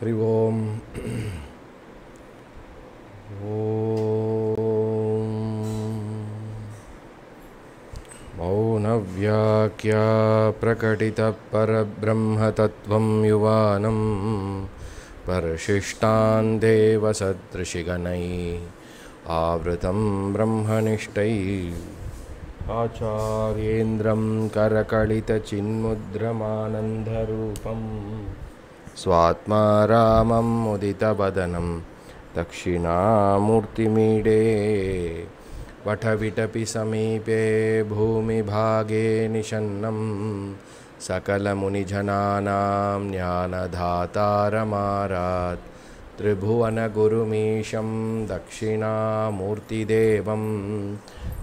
हरि ओम्। मौनव्याख्या प्रकटितः परब्रह्मतत्त्वं युवानं परशिष्टान् देवसदृशिगणैः आवृतं ब्रह्मनिष्ठै। आचार्येन्द्रं करकलितचिन्मुद्रमानन्दरूपं स्वात्मा रामम् उदितवदनं। दक्षिणामूर्तिमीडे वटविटपि समीपे भूमिभागे निषन्नं सकलमुनिजनानां ज्ञानधातारमारात्। त्रिभुवनगुरुमीशं दक्षिणामूर्तिदेवं।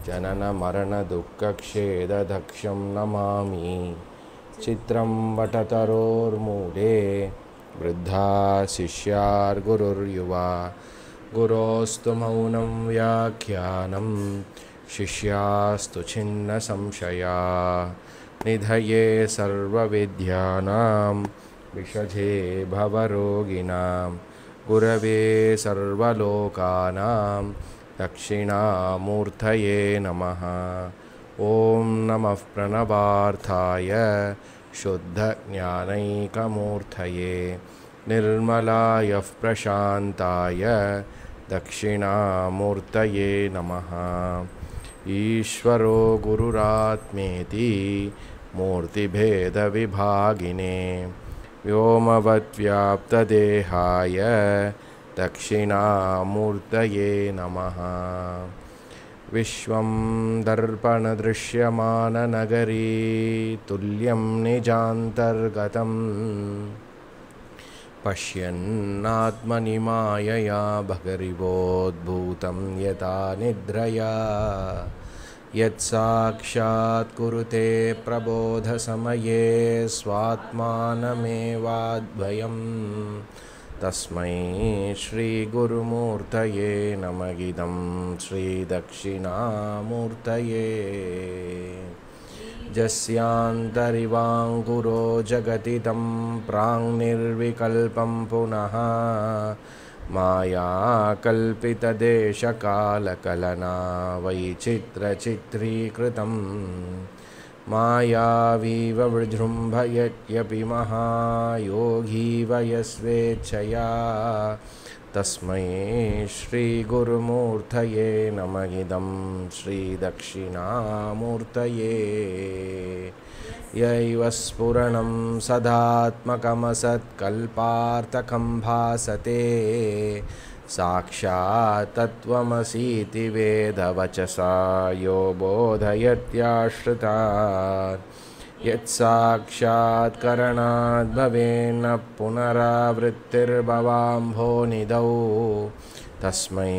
जननमरणदुःखक्षेदधक्षं नमामि चित्रं वटतरोर्मूले वृद्धा शिष्यार्गुरुर्युवा। गुरोस्तु मौनं व्याख्यानं शिष्यास्तु छिन्नसंशया। निधये सर्वविद्यानां विषजे भवरोगिणां। गुरवे सर्वलोकानां दक्षिणामूर्तये नमः ॐ नमः प्रणवार्थाय शुद्धज्ञानैकमूर्तये निर्मलाय प्रशान्ताय दक्षिणामूर्तये नमः। ईश्वरो गुरुरात्मेति मूर्तिभेदविभागिने व्योमवद्व्याप्तदेहाय दक्षिणामूर्तये नमः। विश्वं दर्पणदृश्यमाननगरी तुल्यं निजान्तर्गतम्। पश्यन्नात्मनि मायया भगरिवोद्भूतं यथा निद्रया। यत्साक्षात् कुरुते प्रबोधसमये स्वात्मानमेवाद्भयं तस्मै श्रीगुरुमूर्तये नमगिदं श्रीदक्षिणामूर्तये। जस्यान्तरिवाङ्कुरो जगतिदं प्राङ्निर्विकल्पं पुनः मायाकल्पितदेशकालकलना वैचित्रचित्रीकृतं मायावीव विजृम्भयत्यपि महायोगी वयस्वेच्छया। तस्मै श्रीगुरुमूर्तये नमगिदं श्रीदक्षिणामूर्तये। यैव स्फुरणं सदात्मकमसत्कल्पार्थकं भासते साक्षात्तत्त्वमसीति वेदवचसा यो बोधयत्याश्रिता यत्साक्षात्करणाद्भवेन्न पुनरावृत्तिर्भवाम्भोनिधौ तस्मै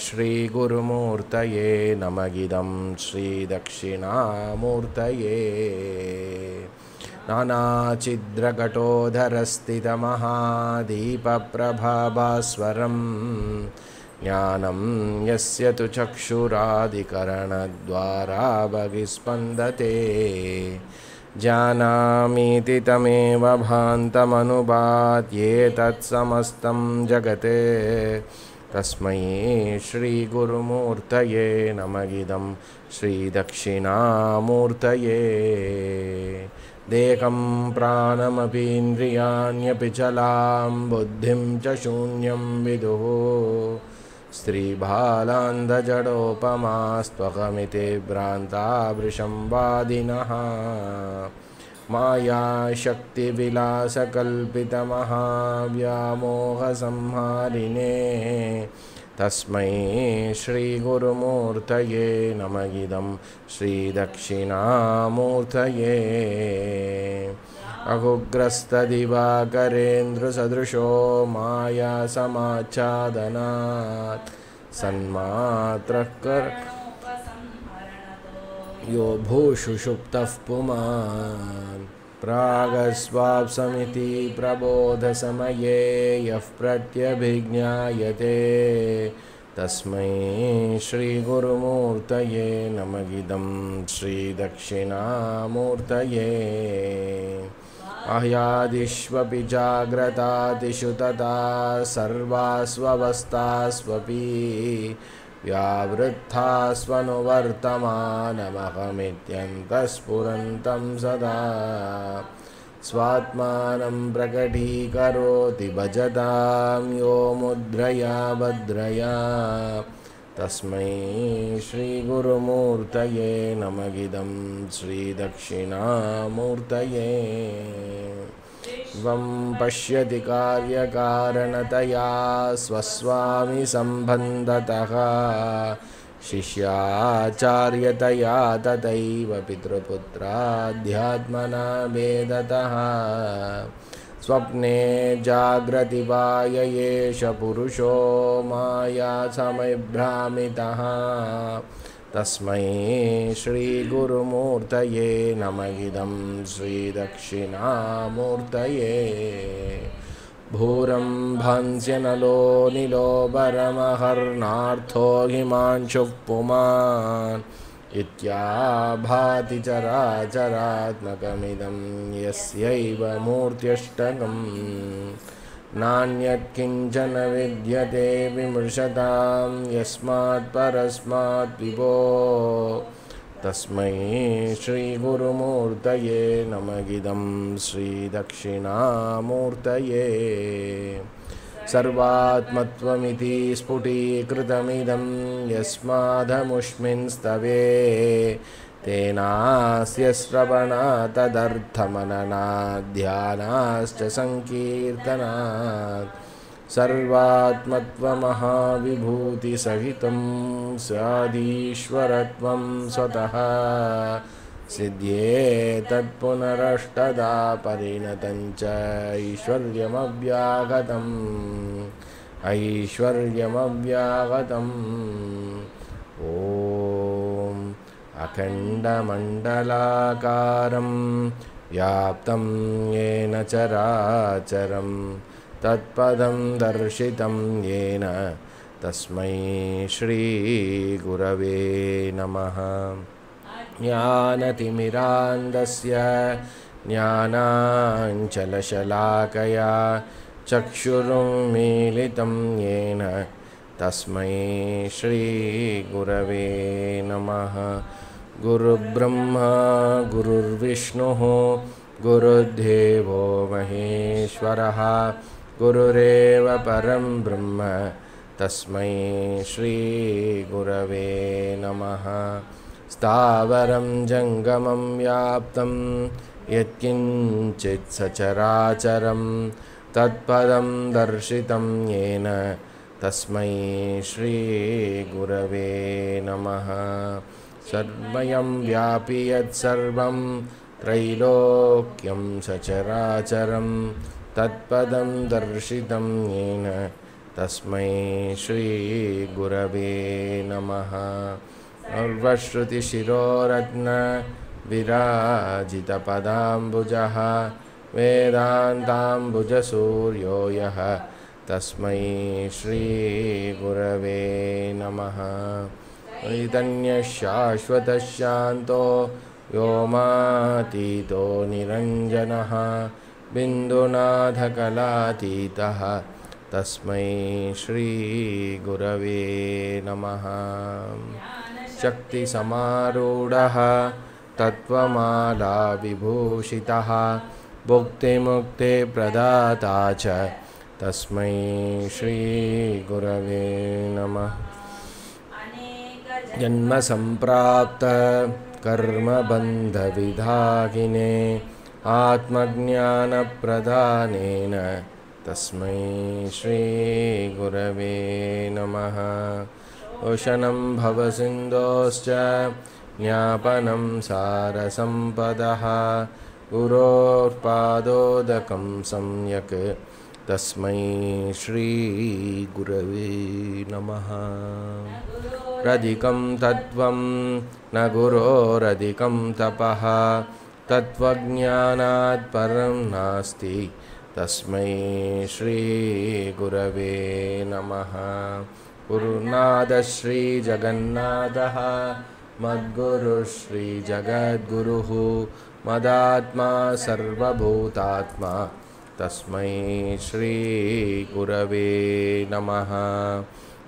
श्रीगुरुमूर्तये नमगिदं श्रीदक्षिणामूर्तये। नानाचिद्रकटोधरस्थितमहादीपप्रभाभास्वरं ज्ञानं यस्य तु चक्षुरादिकरणद्वारा बहिस्पन्दते जानामीति तमेव भान्तमनुभात्येतत्समस्तं जगत्। तस्मै श्रीगुरुमूर्तये नमगिदं श्रीदक्षिणामूर्तये देकं प्राणमपीन्द्रियाण्यपि चलां बुद्धिं च शून्यं विदुः। स्त्रीबालान्धजडोपमास्त्वकमिति भ्रान्तावृशं वादिनः। मायाशक्तिविलासकल्पितमहाव्यामोहसंहारिणे तस्मै श्रीगुरुमूर्तये नमगिदं श्रीदक्षिणामूर्तये। अहुग्रस्तदिवाकरेन्द्रसदृशो मायासमाच्छादनात्। सन्मात्रः कर यो भूषु सुप्तः पुमान् प्रागस्वाप्समिति प्रबोधसमये यः प्रत्यभिज्ञायते। तस्मै श्रीगुरुमूर्तये नमगिदं श्रीदक्षिणामूर्तये। अह्यादिष्वपि जाग्रतादिषु तथा सर्वास्वस्थास्वपि व्यावृत्थास्वनुवर्तमानमहमित्यन्तस्फुरन्तं सदा। स्वात्मानं प्रकटीकरोति भजतां यो मुद्रया भद्रया। तस्मै श्रीगुरुमूर्तये नमगिदं श्रीदक्षिणामूर्तये वं पश्यति कार्यकारणतया स्वस्वामी स्वस्वामिसम्बन्धतः शिष्याचार्यतया तथैव पितृपुत्राध्यात्मना वेदतः स्वप्ने जाग्रतिवाययेष पुरुषो माया समयभ्रामितः तस्मै श्रीगुरुमूर्तये नमगिदं श्रीदक्षिणामूर्तये। भूरम्भंस्यनलो निलोबरमहर्नार्थो हिमांशुः पुमान्। इत्याभाति चराचरात्मकमिदं यस्यैव मूर्त्यष्टकम् नान्यत्किञ्चन विद्यते विमृशतां यस्मात् परस्मात् विभो। तस्मै श्रीगुरुमूर्तये नमगिदं श्रीदक्षिणामूर्तये। सर्वात्मत्वमिति स्फुटीकृतमिदं यस्मादमुष्मिन् स्तवे तेनास्य श्रवणा तदर्थमननाध्यानाश्च सङ्कीर्तनात् सर्वात्मत्वमहाविभूतिसहितं स्यादीश्वरत्वं स्वतः सिद्ध्येतत्पुनरष्टदा परिणतं च ऐश्वर्यमव्यागतम् ऐश्वर्यमव्यागतम्। ॐ अखण्डमण्डलाकारं व्याप्तं येन चराचरं, तत्पदं दर्शितं येन तस्मै श्रीगुरवे नमः। ज्ञानतिमिरान्धस्य ज्ञानाञ्चलशलाकया, चक्षुरुन्मीलितं येन तस्मै श्रीगुरवे नमः। गुरुब्रह्मा गुरुर्विष्णुः गुरुदेवो महेश्वरः गुरुरेव परं ब्रह्म तस्मै श्रीगुरवे नमः। स्थावरं जङ्गमं व्याप्तं यत्किञ्चित् सचराचरं तत्पदं दर्शितं येन तस्मै श्रीगुरवे नमः सर्वयं व्यापि यत्सर्वं त्रैलोक्यं सचराचरं तत्पदं दर्शितं येन तस्मै श्रीगुरवे नमः। सर्वश्रुतिशिरोरत्नविराजितपदाम्बुजः वेदान्ताम्बुजसूर्यो यः, तस्मै श्रीगुरवे नमः। चैतन्यशाश्वतशान्तो व्योमातीतो निरञ्जनः बिन्दुनाथकलातीतः तस्मै श्रीगुरवे नमः। शक्तिसमारूढः तत्त्वमालाविभूषितः भुक्तिमुक्ते प्रदाता च तस्मै श्रीगुरवे नमः। जन्मसम्प्राप्त कर्मबन्धविधाकिने आत्मज्ञानप्रदानेन तस्मै श्रीगुरवे नमः। उशनं भवसिन्धोश्च ज्ञापनं सारसम्पदः। गुरोर्पादोदकं सम्यक् तस्मै श्रीगुरवे नमः। रदिकं तत्त्वं न गुरोरधिकं तपः। तत्त्वज्ञानात् परं नास्ति। तस्मै श्रीगुरवे नमः। गुरुनाथश्रीजगन्नाथः मद्गुरुः श्रीजगद्गुरुः मदात्मा सर्वभूतात्मा। तस्मै श्रीगुरवे नमः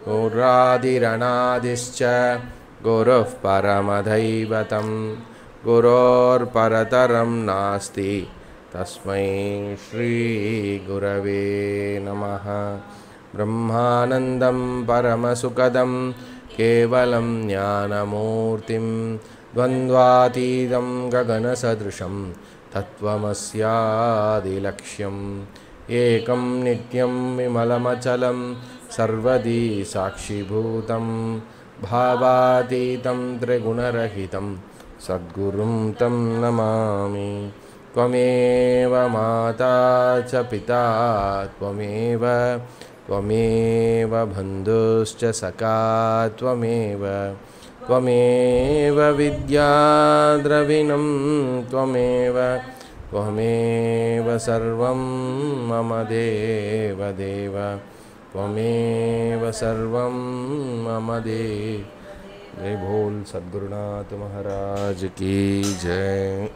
गुरादिरणादिश्च गुरुः परमदैवतं गुरोर्परतरं नास्ति। तस्मै श्रीगुरवे नमः। ब्रह्मानन्दं परमसुखदं केवलं ज्ञानमूर्तिं द्वन्द्वातीतं गगनसदृशं तत्त्वमस्यादिलक्ष्यम्। एकं नित्यं विमलमचलं सर्वदी साक्षिभूतं भावातीतं त्रिगुणरहितं, सद्गुरुं तं नमामि। माता च पिता, त्वमेव त्वमेव बन्धुश्च सखा, त्वमेव मम देवदेव। त्वमेव सर्वं मम देव। जय बोल सद्गुरुनाथ महाराज की जय।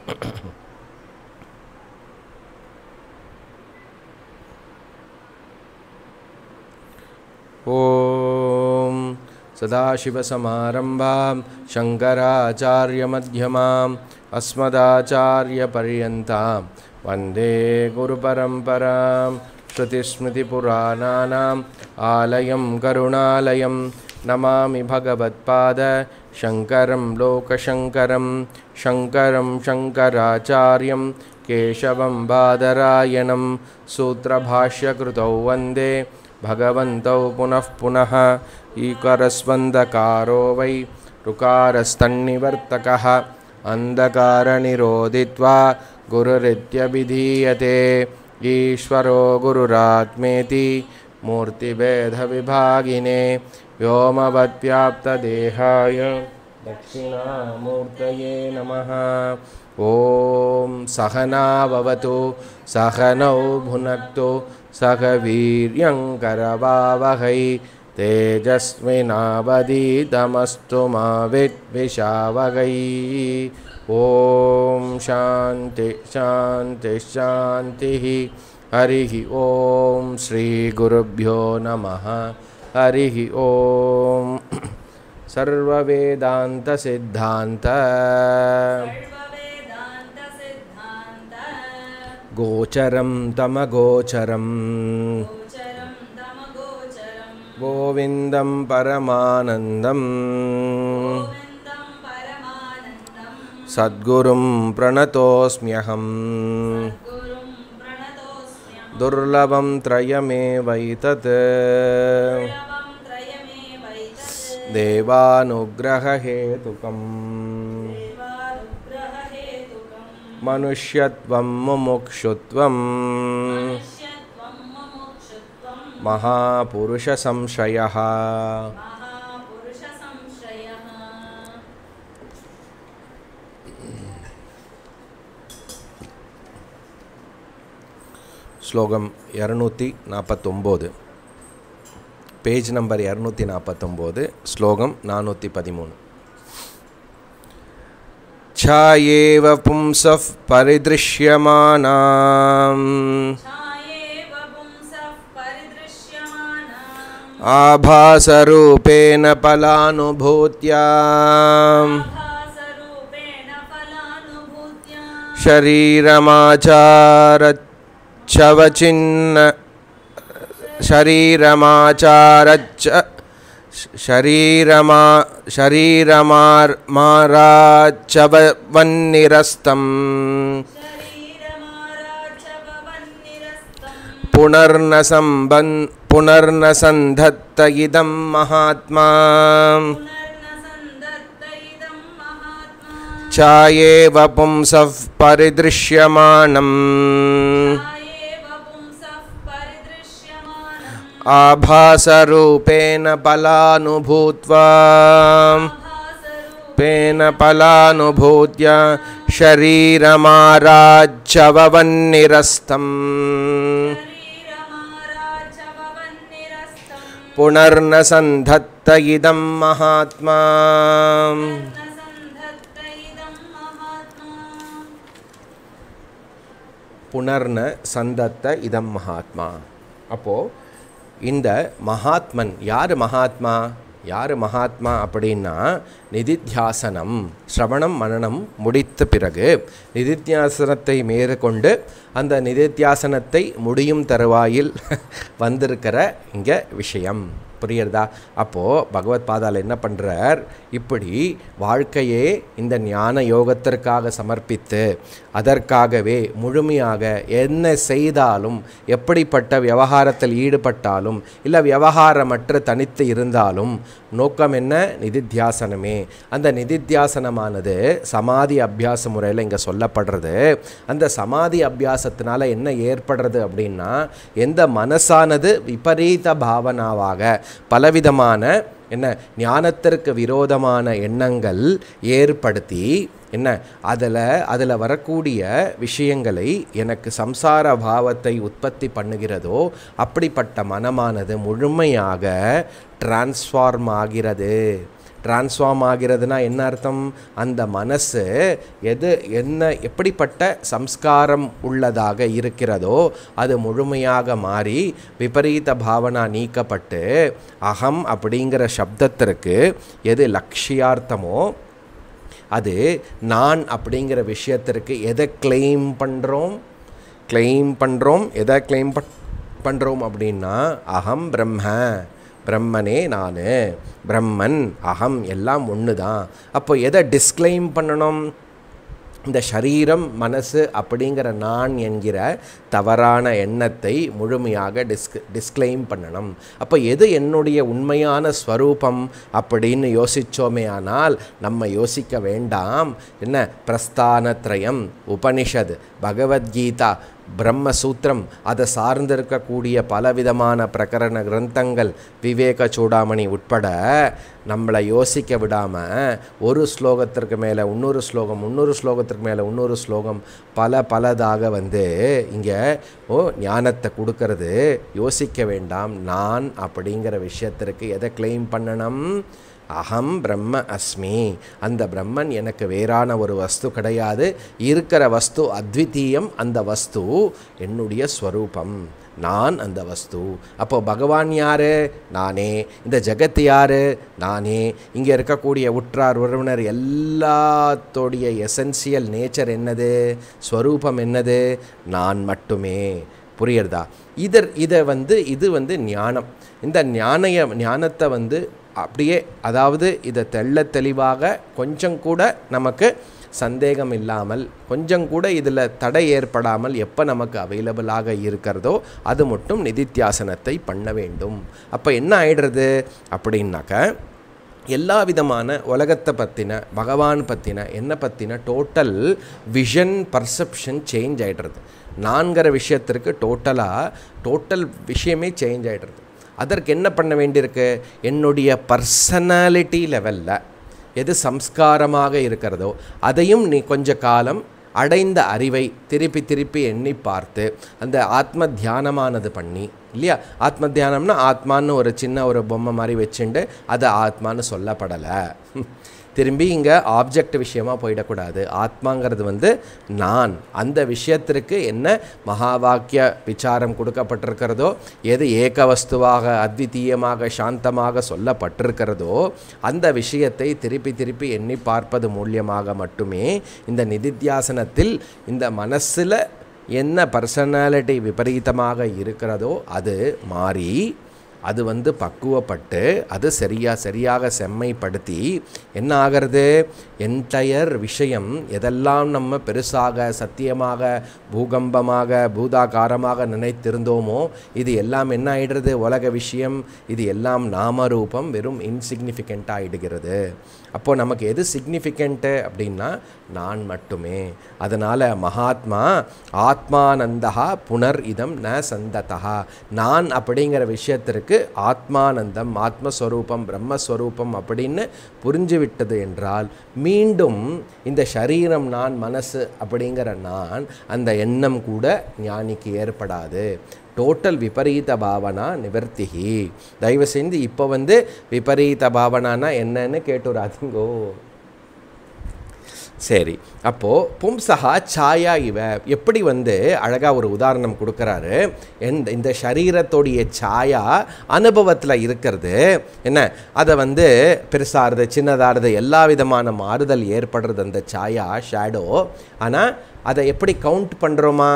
ॐ सदाशिवसमारम्भां शङ्कराचार्यमध्यमाम् अस्मदाचार्यपर्यन्तां, वंदे गुरुपरम्परां श्रुतिस्मृतिपुराणानाम् आलयं करुणालयं नमामि भगवत्पाद शङ्करं लोकशङ्करं शङ्करं शङ्कराचार्यं केशवं बादरायणं सूत्रभाष्यकृतौ वन्दे भगवन्तौ पुनः पुनः ईकरस्वन्दकारो वै ऋकारस्तन्निवर्तकः अन्धकारनिरोधित्वा गुरुरित्यभिधीयते ईश्वरो गुरुरात्मेति मूर्तिभेदविभागिने व्योमवद्व्याप्तदेहाय दक्षिणामूर्तये नमः। ॐ सहना भवतु सहनौ भुनक्तु सह वीर्यङ्करवावहै तेजस्विनावदीतमस्तु मा विद्विषावहै ॐ शान्ति शान्ति शान्तिः। हरिः ॐ श्रीगुरुभ्यो नमः। हरिः ॐ सर्ववेदान्तसिद्धान्त। गोचरं तमगोचरम्। गोचरं तमगोचरं गोविन्दं परमानन्दम् सद्गुरुं प्रणतोऽस्म्यहम् दुर्लभं त्रयमेवैतत्। देवानुग्रहेतुकम् मनुष्यत्वं मुमुक्षुत्वम्। महापुरुषसंशयः। ஸ்லோகம் இரநூத்தி நாற்பத்தொம்போது பேஜ் நம்பர் இரநூத்தி நாற்பத்தொம்போது ஸ்லோகம் நானூற்றி பதிமூணு ఛాయేవ పుంసః పరిదృశ్యమానాం ఆభాసరూపేణ ఫలానుభూత్యా శరీరమాచారత్ शवचिन्न शरीरमाचार शरीरमा शरीरमार् माराचवन्निरस्तम् पुनर्न सम्बन् पुनर्न सन्धत्त इदं महात्मा। चायेव पुंसः परिदृश्यमाणम् आभासरूपेण फलानुभूत्वा पेन फलानुभूत्य शरीरमाराज्यवन्निरस्तम् पुनर्न सन्धत्त इदं महात्मा। पुनर्न सन्धत्त इदं महात्मा। अपो இந்த மகாத்மன் யார் மகாத்மா? யார் மகாத்மா அப்படின்னா நிதித்தியாசனம் ஸ்ரவணம் மனநம் முடித்த பிறகு நிதித்தியாசனத்தை மேற்கொண்டு அந்த நிதித்தியாசனத்தை முடியும் தருவாயில் வந்திருக்கிற இங்கே விஷயம். புரியுறதா அப்போது பகவத் பாதால் என்ன பண்ணுறார் இப்படி வாழ்க்கையே இந்த ஞான யோகத்திற்காக சமர்ப்பித்து அதற்காகவே முழுமையாக என்ன செய்தாலும் எப்படிப்பட்ட விவகாரத்தில் ஈடுபட்டாலும் இல்லை விவகாரமற்ற தனித்து இருந்தாலும் நோக்கம் என்ன? நிதித்தியாசனமே. அந்த நிதித்தியாசனமானது சமாதி அபியாச முறையில் இங்கே சொல்லப்படுறது. அந்த சமாதி அபியாசத்தினால என்ன ஏற்படுறது அப்படின்னா எந்த மனசானது விபரீத பாவனாவாக பலவிதமான என்ன? ஞானத்திற்கு விரோதமான எண்ணங்கள் ஏற்படுத்தி என்ன? அதில் அதில் வரக்கூடிய விஷயங்களை எனக்கு சம்சார பாவத்தை உற்பத்தி பண்ணுகிறதோ அப்படிப்பட்ட மனமானது முழுமையாக டிரான்ஸ்ஃபார்ம் ஆகிறது. டிரான்ஸ்ஃபார்ம் ஆகிறதுனா என்ன அர்த்தம்? அந்த மனசு எது என்ன எப்படிப்பட்ட சம்ஸ்காரம் உள்ளதாக இருக்கிறதோ அது முழுமையாக மாறி விபரீத பாவனா நீக்கப்பட்டு அகம் அப்படிங்கிற சப்தத்திற்கு எது லட்சியார்த்தமோ அது நான் அப்படிங்கிற விஷயத்திற்கு எதை கிளைம் பண்ணுறோம் கிளைம் பண்ணுறோம் எதை கிளைம் பண் பண்ணுறோம் அப்படின்னா அகம் பிரம்ம. பிரம்மனே நான் பிரம்மன் அகம் எல்லாம் ஒன்று தான் அப்போ எதை டிஸ்க்ளைம் பண்ணணும்? இந்த சரீரம் மனசு அப்படிங்கிற நான் என்கிற தவறான எண்ணத்தை முழுமையாக டிஸ்க் டிஸ்க்ளைம் பண்ணணும். அப்போ எது என்னுடைய உண்மையான ஸ்வரூபம் அப்படின்னு யோசித்தோமே ஆனால் நம்ம யோசிக்க வேண்டாம். என்ன? பிரஸ்தானத்ரயம் உபனிஷத் பகவத்கீதா பிரம்மசூத்திரம். அதை சார்ந்திருக்கக்கூடிய பலவிதமான பிரகரண கிரந்தங்கள் விவேக சூடாமணி உட்பட நம்மளை யோசிக்க விடாமல் ஒரு ஸ்லோகத்திற்கு மேலே இன்னொரு ஸ்லோகம் இன்னொரு ஸ்லோகத்திற்கு மேலே இன்னொரு ஸ்லோகம் பல பலதாக வந்து இங்கே ஓ ஞானத்தை கொடுக்கறது. யோசிக்க வேண்டாம் நான் அப்படிங்கிற விஷயத்திற்கு எதை கிளைம் பண்ணணும்? அகம் பிரம்ம அஸ்மி. அந்த பிரம்மன் எனக்கு வேறான ஒரு வஸ்து கிடையாது. இருக்கிற வஸ்து அத்விதீயம் அந்த வஸ்து என்னுடைய ஸ்வரூபம். நான் அந்த வஸ்து. அப்போ பகவான் யார்? நானே. இந்த ஜெகத் யார்? நானே. இங்கே இருக்கக்கூடிய உற்றார் உறவினர் எல்லாத்தோடைய எசென்சியல் நேச்சர் என்னது? ஸ்வரூபம் என்னது? நான் மட்டுமே. புரியுறதா? இதர் இதை வந்து இது வந்து ஞானம். இந்த ஞானைய ஞானத்தை வந்து அப்படியே அதாவது இதை தெள்ள தெளிவாக கொஞ்சம் கூட நமக்கு சந்தேகம் இல்லாமல் கொஞ்சம் கூட இதில் தடை ஏற்படாமல் எப்போ நமக்கு அவைலபிளாக இருக்கிறதோ அது மட்டும் நிதித்தியாசனத்தை பண்ண வேண்டும். அப்போ என்ன ஆயிடுறது அப்படின்னாக்க எல்லா விதமான உலகத்தை பற்றின பகவான் பற்றின என்ன பற்றின டோட்டல் விஷன் பர்செப்ஷன் சேஞ்ச் ஆகிடுறது நான்கிற விஷயத்திற்கு டோட்டலாக டோட்டல் விஷயமே சேஞ்ச் ஆகிடுறது அதற்கு என்ன பண்ண வேண்டியிருக்கு? என்னுடைய பர்சனாலிட்டி லெவலில் எது சம்ஸ்காரமாக இருக்கிறதோ அதையும் நீ கொஞ்ச காலம் அடைந்த அறிவை திருப்பி திருப்பி எண்ணி பார்த்து அந்த ஆத்ம தியானமானது பண்ணி இல்லையா? ஆத்ம தியானம்னா ஆத்மான்னு ஒரு சின்ன ஒரு பொம்மை மாதிரி வச்சுண்டு அது ஆத்மான்னு சொல்லப்படலை. திரும்பி இங்கே ஆப்ஜெக்ட் விஷயமாக போயிடக்கூடாது. ஆத்மாங்கிறது வந்து நான். அந்த விஷயத்திற்கு என்ன மகா வாக்கிய விசாரம் கொடுக்கப்பட்டிருக்கிறதோ எது ஏக வஸ்துவாக அத்விதீயமாக சாந்தமாக சொல்லப்பட்டிருக்கிறதோ அந்த விஷயத்தை திருப்பி திருப்பி எண்ணி பார்ப்பது மூலியமாக மட்டுமே இந்த நிதித்தியாசனத்தில் இந்த மனசில் என்ன பர்சனாலிட்டி விபரீதமாக இருக்கிறதோ அது மாறி அது வந்து பக்குவப்பட்டு அது சரியாக சரியாக செம்மைப்படுத்தி என்ன ஆகிறது? என்டையர் விஷயம் எதெல்லாம் நம்ம பெருசாக சத்தியமாக பூகம்பமாக பூதாகாரமாக நினைத்திருந்தோமோ இது எல்லாம் என்ன ஆயிடுறது? உலக விஷயம். இது எல்லாம் நாமரூபம் வெறும் இன்சிக்னிஃபிகண்ட்டாக ஆகிடுகிறது அப்போது நமக்கு எது சிக்னிஃபிகண்ட்டு அப்படின்னா நான் மட்டுமே. அதனால் மகாத்மா ஆத்மானந்தா புனர் இதம் ந சந்ததா நான் அப்படிங்கிற விஷயத்திற்கு ஆத்மானந்தம் ஆத்மஸ்வரூபம் பிரம்மஸ்வரூபம் அப்படின்னு புரிஞ்சு விட்டது என்றால் மீண்டும் இந்த சரீரம் நான் மனசு அப்படிங்கிற நான் அந்த எண்ணம் கூட ஞானிக்கு ஏற்படாது. டோட்டல் விபரீத பாவனா நிவர்த்திகி. தயவு செஞ்சு இப்போ வந்து விபரீத பாவனானா என்னன்னு கேட்டுறாதீங்கோ. சரி அப்போது பும்சகா சாயா இவ. எப்படி வந்து அழகாக ஒரு உதாரணம் கொடுக்குறாரு? எந்த இந்த சரீரத்தோடைய சாயா அனுபவத்தில் இருக்கிறது. என்ன? அதை வந்து பெருசாகிறது சின்னதாகிறது எல்லா விதமான மாறுதல் ஏற்படுறது அந்த சாயா ஷேடோ ஆனால் அதை எப்படி கவுண்ட் பண்ணுறோமா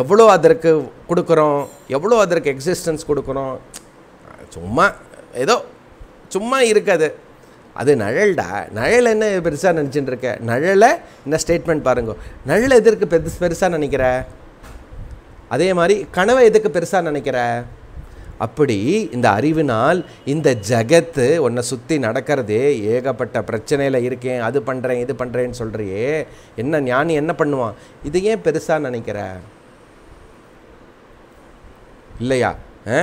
எவ்வளோ அதற்கு கொடுக்குறோம்? எவ்வளோ அதற்கு எக்ஸிஸ்டன்ஸ் கொடுக்குறோம்? சும்மா ஏதோ சும்மா இருக்காது. அது நிழல்டா. நிழல் என்ன பெருசாக நினச்சிட்டு இருக்க? நிழலை இந்த ஸ்டேட்மெண்ட் பாருங்க. நிழல் எதற்கு பெருசு பெருசாக நினைக்கிற? அதே மாதிரி கனவை எதுக்கு பெருசாக நினைக்கிற? அப்படி இந்த அறிவினால் இந்த ஜகத்து உன்னை சுற்றி நடக்கிறதே ஏகப்பட்ட பிரச்சனையில் இருக்கேன் அது பண்ணுறேன் இது பண்ணுறேன்னு சொல்கிறியே என்ன ஞானி என்ன பண்ணுவான்? இது ஏன் பெருசாக நினைக்கிற? இல்லையா? ஆ?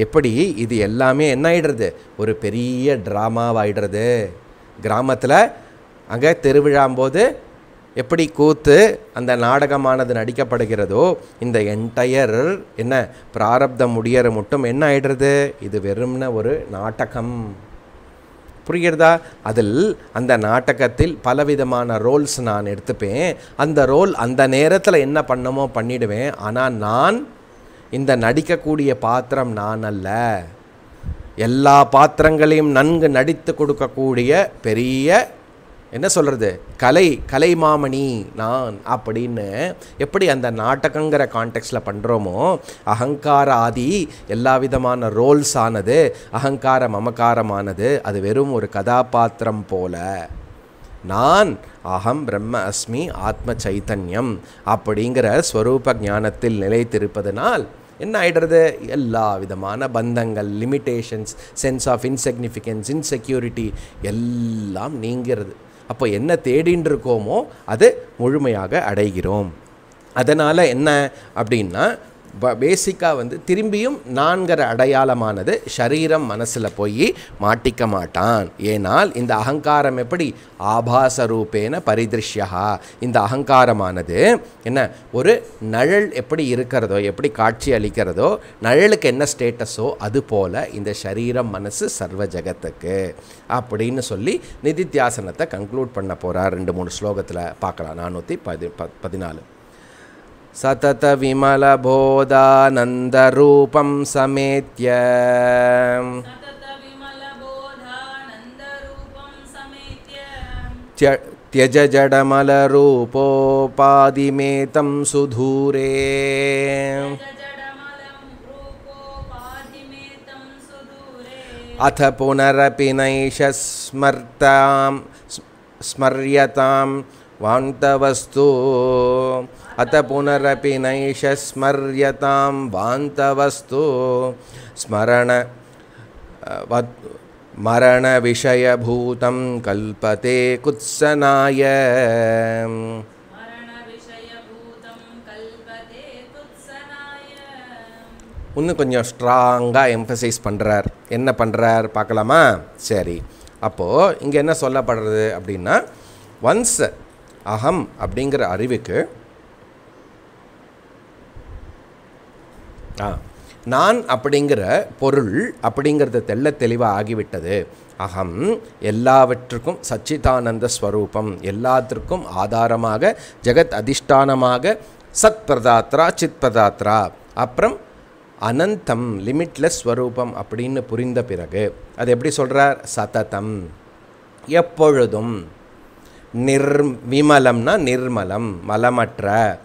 எப்படி இது எல்லாமே என்ன ஆகிடுறது ஒரு பெரிய ட்ராமாவாகிடுறது கிராமத்தில் அங்கே திருவிழாம்போது எப்படி கூத்து அந்த நாடகமானது நடிக்கப்படுகிறதோ இந்த என்டையர் என்ன பிராரப்தம் முடியற மட்டும் என்ன ஆயிடுறது? இது வெறும்ன ஒரு நாடகம். புரிகிறதா? அதில் அந்த நாடகத்தில் பலவிதமான ரோல்ஸ் நான் எடுத்துப்பேன். அந்த ரோல் அந்த நேரத்தில் என்ன பண்ணமோ பண்ணிடுவேன். ஆனால் நான் இந்த நடிக்கக்கூடிய பாத்திரம் நான் அல்ல. எல்லா பாத்திரங்களையும் நன்கு நடித்து கொடுக்கக்கூடிய பெரிய என்ன சொல்கிறது கலை கலைமாமணி நான் அப்படின்னு எப்படி அந்த நாடகங்கிற கான்டெக்ட்ஸில் பண்ணுறோமோ அகங்கார ஆதி எல்லா விதமான ரோல்ஸ் ஆனது அகங்கார மமகாரமானது அது வெறும் ஒரு கதாபாத்திரம் போல. நான் அகம் பிரம்ம அஸ்மி ஆத்ம சைத்தன்யம் அப்படிங்கிற ஸ்வரூப ஞானத்தில் நிலைத்திருப்பதனால் என்ன ஆகிடுறது எல்லா விதமான பந்தங்கள் limitations sense of insignificance insecurity எல்லாம் நீங்கிறது. அப்போ என்ன தேடின்னு இருக்கோமோ அது முழுமையாக அடைகிறோம். அதனால் என்ன அப்படின்னா பேசிக்காக வந்து திரும்பியும் நான்கிற அடையாளமானது சரீரம் மனசில் போய் மாட்டிக்க மாட்டான். ஏனால் இந்த அகங்காரம் எப்படி? ஆபாச ரூபேன பரிதிருஷ்யா இந்த அகங்காரமானது என்ன? ஒரு நழல் எப்படி இருக்கிறதோ எப்படி காட்சி அளிக்கிறதோ நழலுக்கு என்ன ஸ்டேட்டஸோ அது போல் இந்த சரீரம் மனசு சர்வ ஜகத்துக்கு அப்படின்னு சொல்லி நிதித்தியாசனத்தை கன்க்ளூட் பண்ண போகிறார் ரெண்டு மூணு ஸ்லோகத்தில் பார்க்கலாம். நானூற்றி பதி ப பதினாலு. सततविमलबोधानन्दरूपं समेत्य। त्यज जडमलरूपोपादिमेतं सुधूरे। अथ पुनरपि नैष स्मर्तां स्म- स्मर्यतां वान्तवस्तु अथ पुनरपि नैष स्मर्यतां वान्तवस्तु स्मरण वत् मरणविषयभूतं कल्पते कुत्सनाय मरणविषयभूतं कल्पते कुत्सनाय இன்னும் கொஞ்சம் ஸ்ட்ராங்காக எம்ஃபசைஸ் பண்ணுறார் என்ன பண்ணுறார் பார்க்கலாமா சரி அப்போது இங்கே என்ன சொல்லப்படுறது அப்படின்னா ஒன்ஸ் அகம் அப்படிங்கிற அறிவுக்கு நான் அப்படிங்கிற பொருள் அப்படிங்கிறது தெல்ல தெளிவாக ஆகிவிட்டது. அகம் எல்லாவற்றுக்கும் சச்சிதானந்த ஸ்வரூபம். எல்லாத்திற்கும் ஆதாரமாக ஜெகத் அதிஷ்டானமாக சத் பிரதாத்ரா சித் பிரதாத்ரா. அப்புறம் அனந்தம் லிமிட்லெஸ் ஸ்வரூபம் அப்படின்னு புரிந்த பிறகு அது எப்படி சொல்கிறார் சததம். எப்பொழுதும் நிர் விமலம்னா நிர்மலம் மலமற்ற.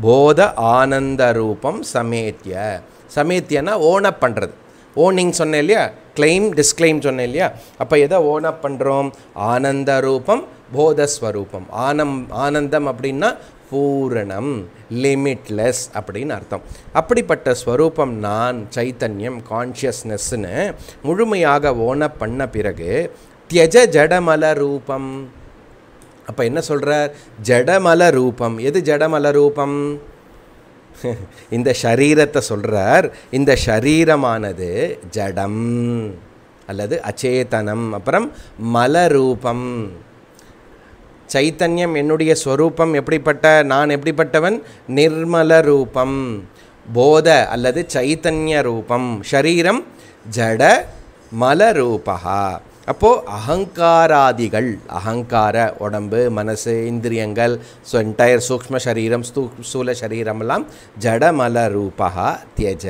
போத ஆனந்த ரூபம் சமேத்திய சமேத்தியனா ஓனப் பண்ணுறது ஓனிங் சொன்னேன் இல்லையா? கிளைம் டிஸ்கிளைம் சொன்னேன் இல்லையா? அப்போ எதை ஓனப் பண்ணுறோம் ஆனந்த ரூபம் போதஸ்வரூபம் ஆனம் ஆனந்தம் அப்படின்னா பூரணம் லிமிட்லெஸ் அப்படின்னு அர்த்தம். அப்படிப்பட்ட ஸ்வரூபம் நான் சைத்தன்யம் கான்ஷியஸ்னஸ்னு முழுமையாக ஓனப் பண்ண பிறகு தியஜ ஜடமல ரூபம். அப்போ என்ன சொல்கிறார் ஜடமல ரூபம். எது ஜடமல ரூபம்? இந்த ஷரீரத்தை சொல்கிறார் இந்த ஷரீரமானது ஜடம் அல்லது அச்சேதனம். அப்புறம் மலரூபம் சைத்தன்யம் என்னுடைய ஸ்வரூபம் எப்படிப்பட்ட நான் எப்படிப்பட்டவன்? நிர்மல ரூபம். போத அல்லது சைத்தன்ய ரூபம். ஷரீரம் ஜட மலரூபா அப்போது அகங்காராதிகள் அகங்கார உடம்பு மனசு இந்திரியங்கள் ஸோ என்டையர் சூக்ம சரீரம் ஸ்தூ ஸ்தூல சரீரமெல்லாம் ஜடமல ரூபா தியஜ.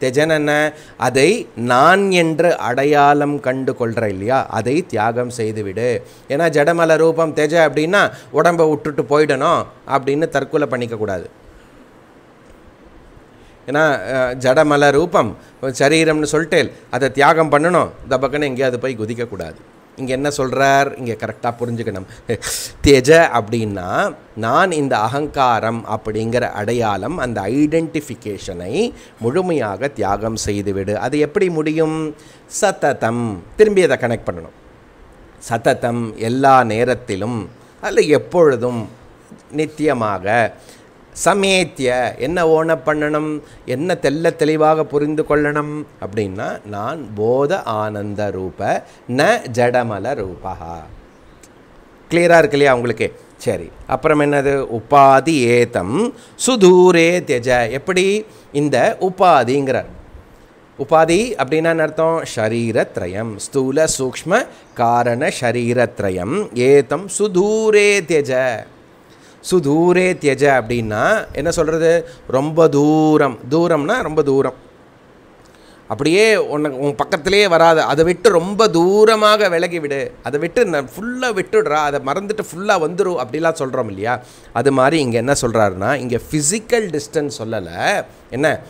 தியஜன் என்ன? அதை நான் என்று அடையாளம் கண்டு கொள்கிற இல்லையா? அதை தியாகம் செய்துவிடு ஏன்னா ஜடமல ரூபம் தெஜ அப்படின்னா உடம்பை விட்டுட்டு போயிடணும் அப்படின்னு தற்கொலை பண்ணிக்கக்கூடாது ஏன்னா ஜடமல ரூபம் சரீரம்னு சொல்லிட்டு அதை தியாகம் பண்ணணும். தபக்குன்னு எங்கேயாவது போய் குதிக்கக்கூடாது. இங்கே என்ன சொல்கிறார் இங்கே கரெக்டாக புரிஞ்சுக்கணும். தேஜ அப்படின்னா நான் இந்த அகங்காரம் அப்படிங்கிற அடையாளம் அந்த ஐடென்டிஃபிகேஷனை முழுமையாக தியாகம் செய்துவிடு. அது எப்படி முடியும்? சத்ததம். திரும்பி அதை கனெக்ட் பண்ணணும். சத்ததம் எல்லா நேரத்திலும் அல்ல எப்பொழுதும் நித்தியமாக சமேத்திய என்ன ஓன பண்ணணும் என்ன தெல்ல தெளிவாக புரிந்து கொள்ளணும் அப்படின்னா நான் போத ஆனந்த ரூப ந ஜடமல ரூபா. கிளியராக இருக்கு இல்லையா உங்களுக்கு? சரி. அப்புறம் என்னது? உபாதி ஏதம் சுதூரே தெஜ. எப்படி? இந்த உபாதிங்கிறார். உபாதி அப்படின்னா என்ன அர்த்தம்? ஷரீரத்ரயம். ஸ்தூல சூக்ஷ்ம காரண ஷரீரத்ரயம். ஏதம் சுதூரே தெஜ. சுதூரே தியஜ அப்படின்னா என்ன சொல்கிறது ரொம்ப தூரம். தூரம்னா ரொம்ப தூரம். அப்படியே உன்னை உன் பக்கத்துலேயே வராது. அதை விட்டு ரொம்ப தூரமாக விலகி விடு. அதை விட்டு நான் ஃபுல்லாக விட்டுடுறா. அதை மறந்துட்டு ஃபுல்லாக வந்துடும் அப்படிலாம் சொல்கிறோம் இல்லையா? அது மாதிரி இங்கே என்ன சொல்கிறாருன்னா இங்கே ஃபிசிக்கல் டிஸ்டன்ஸ் சொல்லலை. என்ன?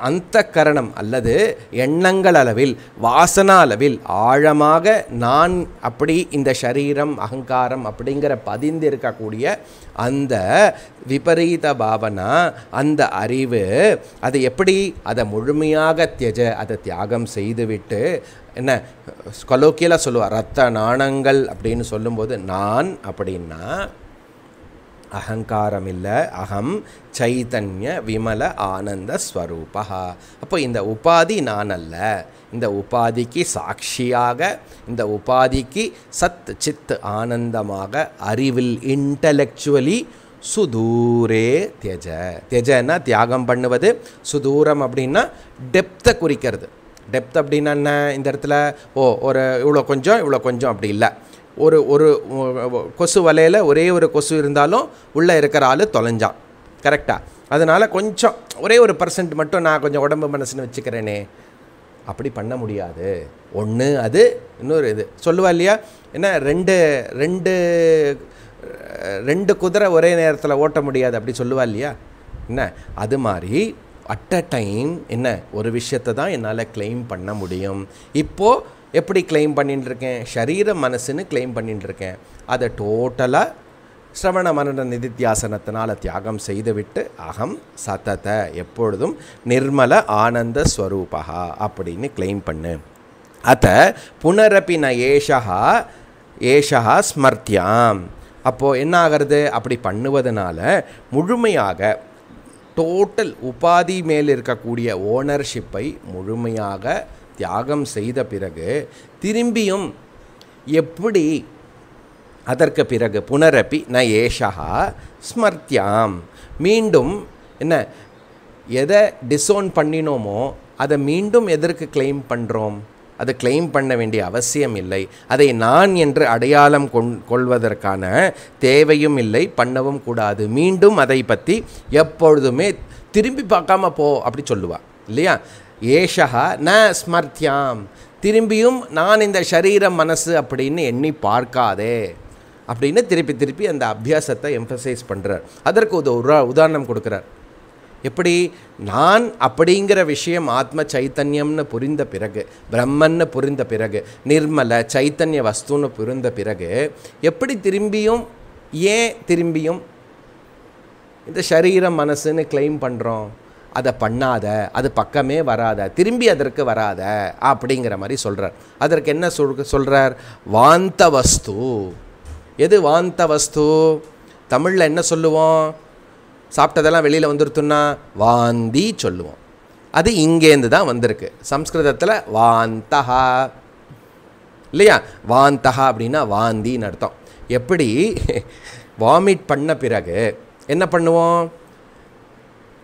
அந்த கரணம் அல்லது எண்ணங்கள் அளவில் வாசனா அளவில் ஆழமாக நான் அப்படி இந்த சரீரம் அகங்காரம் அப்படிங்கிற பதிந்து இருக்கக்கூடிய அந்த விபரீத பாவனா அந்த அறிவு அதை எப்படி அதை முழுமையாக தியஜ அதை தியாகம் செய்துவிட்டு என்ன கொலோக்கியலாக சொல்லுவார் ரத்த நாணங்கள் அப்படின்னு சொல்லும்போது நான் அப்படின்னா அகங்காரம் இல்லை அகம் சைத்தன்ய விமல ஆனந்த ஸ்வரூபா அப்போ இந்த உபாதி நான் அல்ல இந்த உபாதிக்கு சாட்சியாக இந்த உபாதிக்கு சத் சித் ஆனந்தமாக அறிவில் இன்டலெக்சுவலி சுதூரே தியஜ. தியஜன்னா தியாகம் பண்ணுவது. சுதூரம் அப்படின்னா டெப்த்தை குறிக்கிறது. டெப்த் அப்படின்னா என்ன? இந்த இடத்துல ஓ ஒரு இவ்வளோ கொஞ்சம் இவ்வளோ கொஞ்சம் அப்படி இல்லை. ஒரு ஒரு கொசு வலையில் ஒரே ஒரு கொசு இருந்தாலும் உள்ளே இருக்கிற ஆள் தொலைஞ்சான் கரெக்டாக அதனால் கொஞ்சம் ஒரே ஒரு பர்சன்ட் மட்டும் நான் கொஞ்சம் உடம்பு மனசுன்னு வச்சுக்கிறேனே. அப்படி பண்ண முடியாது. ஒன்று அது இன்னொரு இது. சொல்லுவா இல்லையா? என்ன ரெண்டு ரெண்டு ரெண்டு குதிரை ஒரே நேரத்தில் ஓட்ட முடியாது அப்படி சொல்லுவா இல்லையா? என்ன அது மாதிரி அட் அ டைம் என்ன ஒரு விஷயத்தை தான் என்னால் கிளைம் பண்ண முடியும். இப்போது எப்படி கிளைம் பண்ணிட்டுருக்கேன்? சரீர மனசுன்னு கிளைம் பண்ணிட்டுருக்கேன். அதை டோட்டலாக ஸ்ரவண மரண நிதித்தியாசனத்தினால் தியாகம் செய்துவிட்டு அகம் சத்தத்தை எப்பொழுதும் நிர்மல ஆனந்த ஸ்வரூபா அப்படின்னு கிளைம் பண்ணு. அத்த புனரப்பி ந ஏஷா ஏஷா ஸ்மர்த்தியாம். அப்போது என்ன ஆகிறது அப்படி பண்ணுவதனால முழுமையாக டோட்டல் உபாதி மேல் இருக்கக்கூடிய ஓனர்ஷிப்பை முழுமையாக தியாகம் செய்த பிறகு திரும்பியும் எப்படி அதற்கு பிறகு புனரப்பி ந ஏஷா ஸ்மர்த்தியாம். மீண்டும் என்ன எதை டிசோன் பண்ணினோமோ அதை மீண்டும் எதற்கு கிளைம் பண்ணுறோம் அதை கிளைம் பண்ண வேண்டிய அவசியம் இல்லை. அதை நான் என்று அடையாளம் கொண் கொள்வதற்கான தேவையும் இல்லை பண்ணவும் கூடாது. மீண்டும் அதை பற்றி எப்பொழுதுமே திரும்பி பார்க்காம போ அப்படி சொல்லுவாள் இல்லையா? ஏஷா ந ஸ்மர்த்தியாம் திரும்பியும் நான் இந்த சரீரம் மனசு அப்படின்னு எண்ணி பார்க்காதே. அப்படின்னு திருப்பி திருப்பி அந்த அபியாசத்தை எம்ஃபசைஸ் பண்ணுறார் அதற்கு ஒரு உதாரணம் கொடுக்குறார். எப்படி? நான் அப்படிங்கிற விஷயம் ஆத்ம சைத்தன்யம்னு புரிந்த பிறகு பிரம்மன்னு புரிந்த பிறகு நிர்மல சைத்தன்ய வஸ்துன்னு புரிந்த பிறகு எப்படி திரும்பியும் ஏன் திரும்பியும் இந்த சரீரம் மனசுன்னு கிளைம் பண்ணுறோம் அதை பண்ணாத அது பக்கமே வராத திரும்பி அதற்கு வராத அப்படிங்கிற மாதிரி சொல்கிறார் அதற்கு என்ன சொல் சொல்கிறார் வாந்த வஸ்து எது வாந்த வஸ்து தமிழில் என்ன சொல்லுவோம்? சாப்பிட்டதெல்லாம் வெளியில் வந்துருத்துன்னா வாந்தி சொல்லுவோம். அது இங்கேருந்து தான் வந்திருக்கு. சம்ஸ்கிருதத்தில் வாந்தஹா இல்லையா? வாந்தஹா அப்படின்னா வாந்தின்னு அர்த்தம். எப்படி? வாமிட் பண்ண பிறகு என்ன பண்ணுவோம்?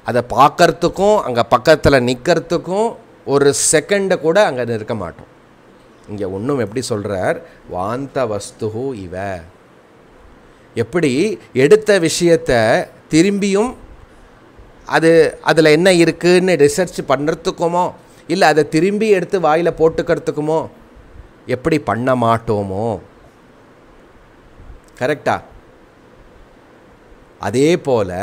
அதை பார்க்கறதுக்கும் அங்கே பக்கத்தில் நிற்கிறதுக்கும் ஒரு செகண்டை கூட அங்கே நிற்க மாட்டோம். இங்கே ஒன்றும் எப்படி சொல்கிறார் வாந்த வஸ்துகு இவ. எப்படி எடுத்த விஷயத்தை திரும்பியும் அது அதில் என்ன இருக்குதுன்னு ரிசர்ச் பண்ணுறதுக்குமோ இல்லை அதை திரும்பி எடுத்து வாயில் போட்டுக்கிறதுக்குமோ எப்படி பண்ண மாட்டோமோ. கரெக்டா அதே போல்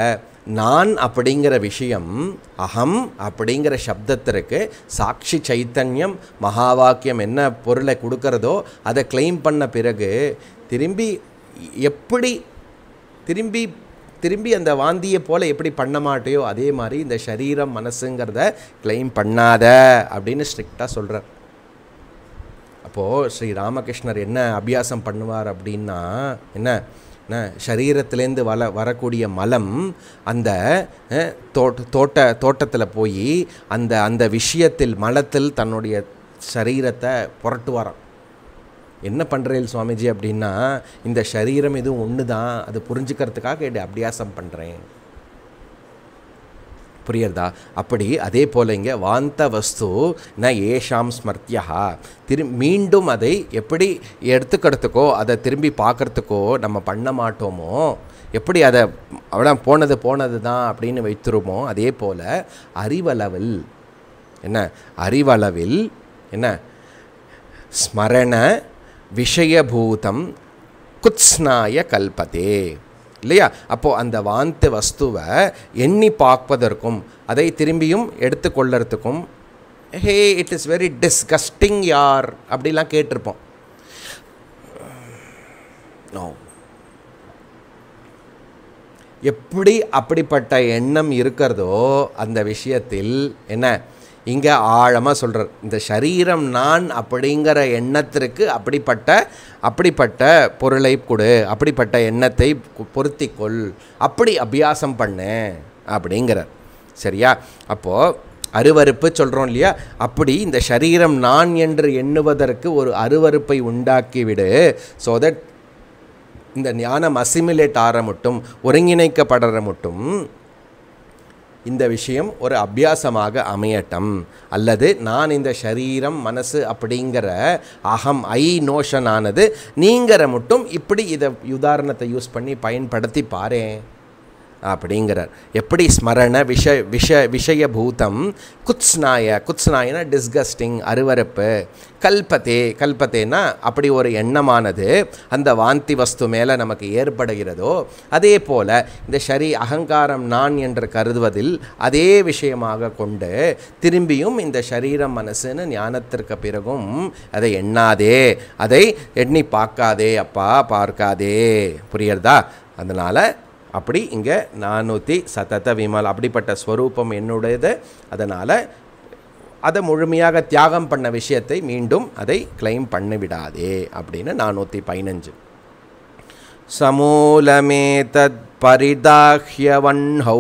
நான் அப்படிங்கிற விஷயம் அகம் அப்படிங்கிற சப்தத்திற்கு சாட்சி சைத்தன்யம் மகா வாக்கியம் என்ன பொருளை கொடுக்கறதோ அதை கிளைம் பண்ண பிறகு திரும்பி எப்படி திரும்பி திரும்பி அந்த வாந்தியை போல் எப்படி பண்ண மாட்டையோ அதே மாதிரி இந்த சரீரம் மனசுங்கிறத கிளைம் பண்ணாத அப்படின்னு ஸ்ட்ரிக்டாக சொல்கிறார் அப்போது ஸ்ரீ ராமகிருஷ்ணர் என்ன அபியாசம் பண்ணுவார் அப்படின்னா என்ன? சரீரத்திலேருந்து வள வரக்கூடிய மலம் அந்த தோட்ட தோட்ட தோட்டத்தில் போய் அந்த அந்த விஷயத்தில் மலத்தில் தன்னுடைய சரீரத்தை புரட்டுவாராம். என்ன பண்ணுறேன் சுவாமிஜி அப்படின்னா இந்த சரீரம் இதுவும் ஒன்று தான் அது புரிஞ்சுக்கிறதுக்காக இது அபியாசம் பண்ணுறேன் புரியுறதா? அப்படி அதே போல் இங்கே வாந்த வஸ்து ந ஏஷாம் ஸ்மர்த்தியா திரு மீண்டும் அதை எப்படி எடுத்துக்கிறதுக்கோ அதை திரும்பி பார்க்குறதுக்கோ நம்ம பண்ண மாட்டோமோ? எப்படி அதை அவ்வளோ போனது போனது தான் அப்படின்னு வைத்துருமோ? அதே போல் அறிவளவில். என்ன? அறிவளவில் என்ன? ஸ்மரண விஷயபூதம் குத்ஸ்நாய கல்பதே. இல்லையா? அப்போது அந்த வாந்த வஸ்துவை எண்ணி பார்ப்பதற்கும் அதை திரும்பியும் எடுத்துக்கொள்ளறதுக்கும் hey it is very disgusting யார்? அப்படிலாம் கேட்டிருப்போம். நோ எப்படி அப்படிப்பட்ட எண்ணம் இருக்கிறதோ அந்த விஷயத்தில் என்ன? இங்கே ஆழமாக சொல்கிறார் இந்த சரீரம் நான் அப்படிங்கிற எண்ணத்திற்கு அப்படிப்பட்ட அப்படிப்பட்ட பொருளை கொடு அப்படிப்பட்ட எண்ணத்தை பொருத்திக்கொள் அப்படி அபியாசம் பண்ணு அப்படிங்கிறார். சரியா? அப்போது அருவருப்பு சொல்கிறோம் இல்லையா? அப்படி இந்த சரீரம் நான் என்று எண்ணுவதற்கு ஒரு அருவருப்பை உண்டாக்கிவிடு ஸோ தட் இந்த ஞானம் அசிமிலேட் ஆற மட்டும் ஒருங்கிணைக்கப்படுற மட்டும் இந்த விஷயம் ஒரு அபியாசமாக அமையட்டும். அல்லது நான் இந்த சரீரம் மனசு அப்படிங்கிற அகம் ஐ நோஷனானது நீங்கிற மட்டும் இப்படி இதை உதாரணத்தை யூஸ் பண்ணி பயன்படுத்தி பாரேன். அப்படிங்கிறார். எப்படி ஸ்மரண விஷ விஷ விஷயபூதம்? குத்ஸ்நாய குத்ஸ்நாயனா டிஸ்கஸ்டிங் அருவருப்பு. கல்பத்தே கல்பத்தேனா அப்படி ஒரு எண்ணமானது. அந்த வாந்தி வஸ்து மேலே நமக்கு ஏற்படுகிறதோ அதே போல் இந்த ஷரி அகங்காரம் நான் என்று கருதுவதில் அதே விஷயமாக கொண்டு திரும்பியும் இந்த சரீரம் மனசுன்னு ஞானத்திற்கு பிறகும் அதை எண்ணாதே. அதை எண்ணி பார்க்காதே அப்பா பார்க்காதே. புரியுறதா அதனால் அப்படி இங்கே நானூற்றி சதத விமல் அப்படிப்பட்ட ஸ்வரூபம் என்னுடையது அதனால் அதை முழுமையாக தியாகம் பண்ண விஷயத்தை மீண்டும் அதை கிளைம் பண்ணிவிடாதே அப்படின்னு நானூற்றி பதினஞ்சு சமூலமே தத் பரிதாஹ்யவன்ஹௌ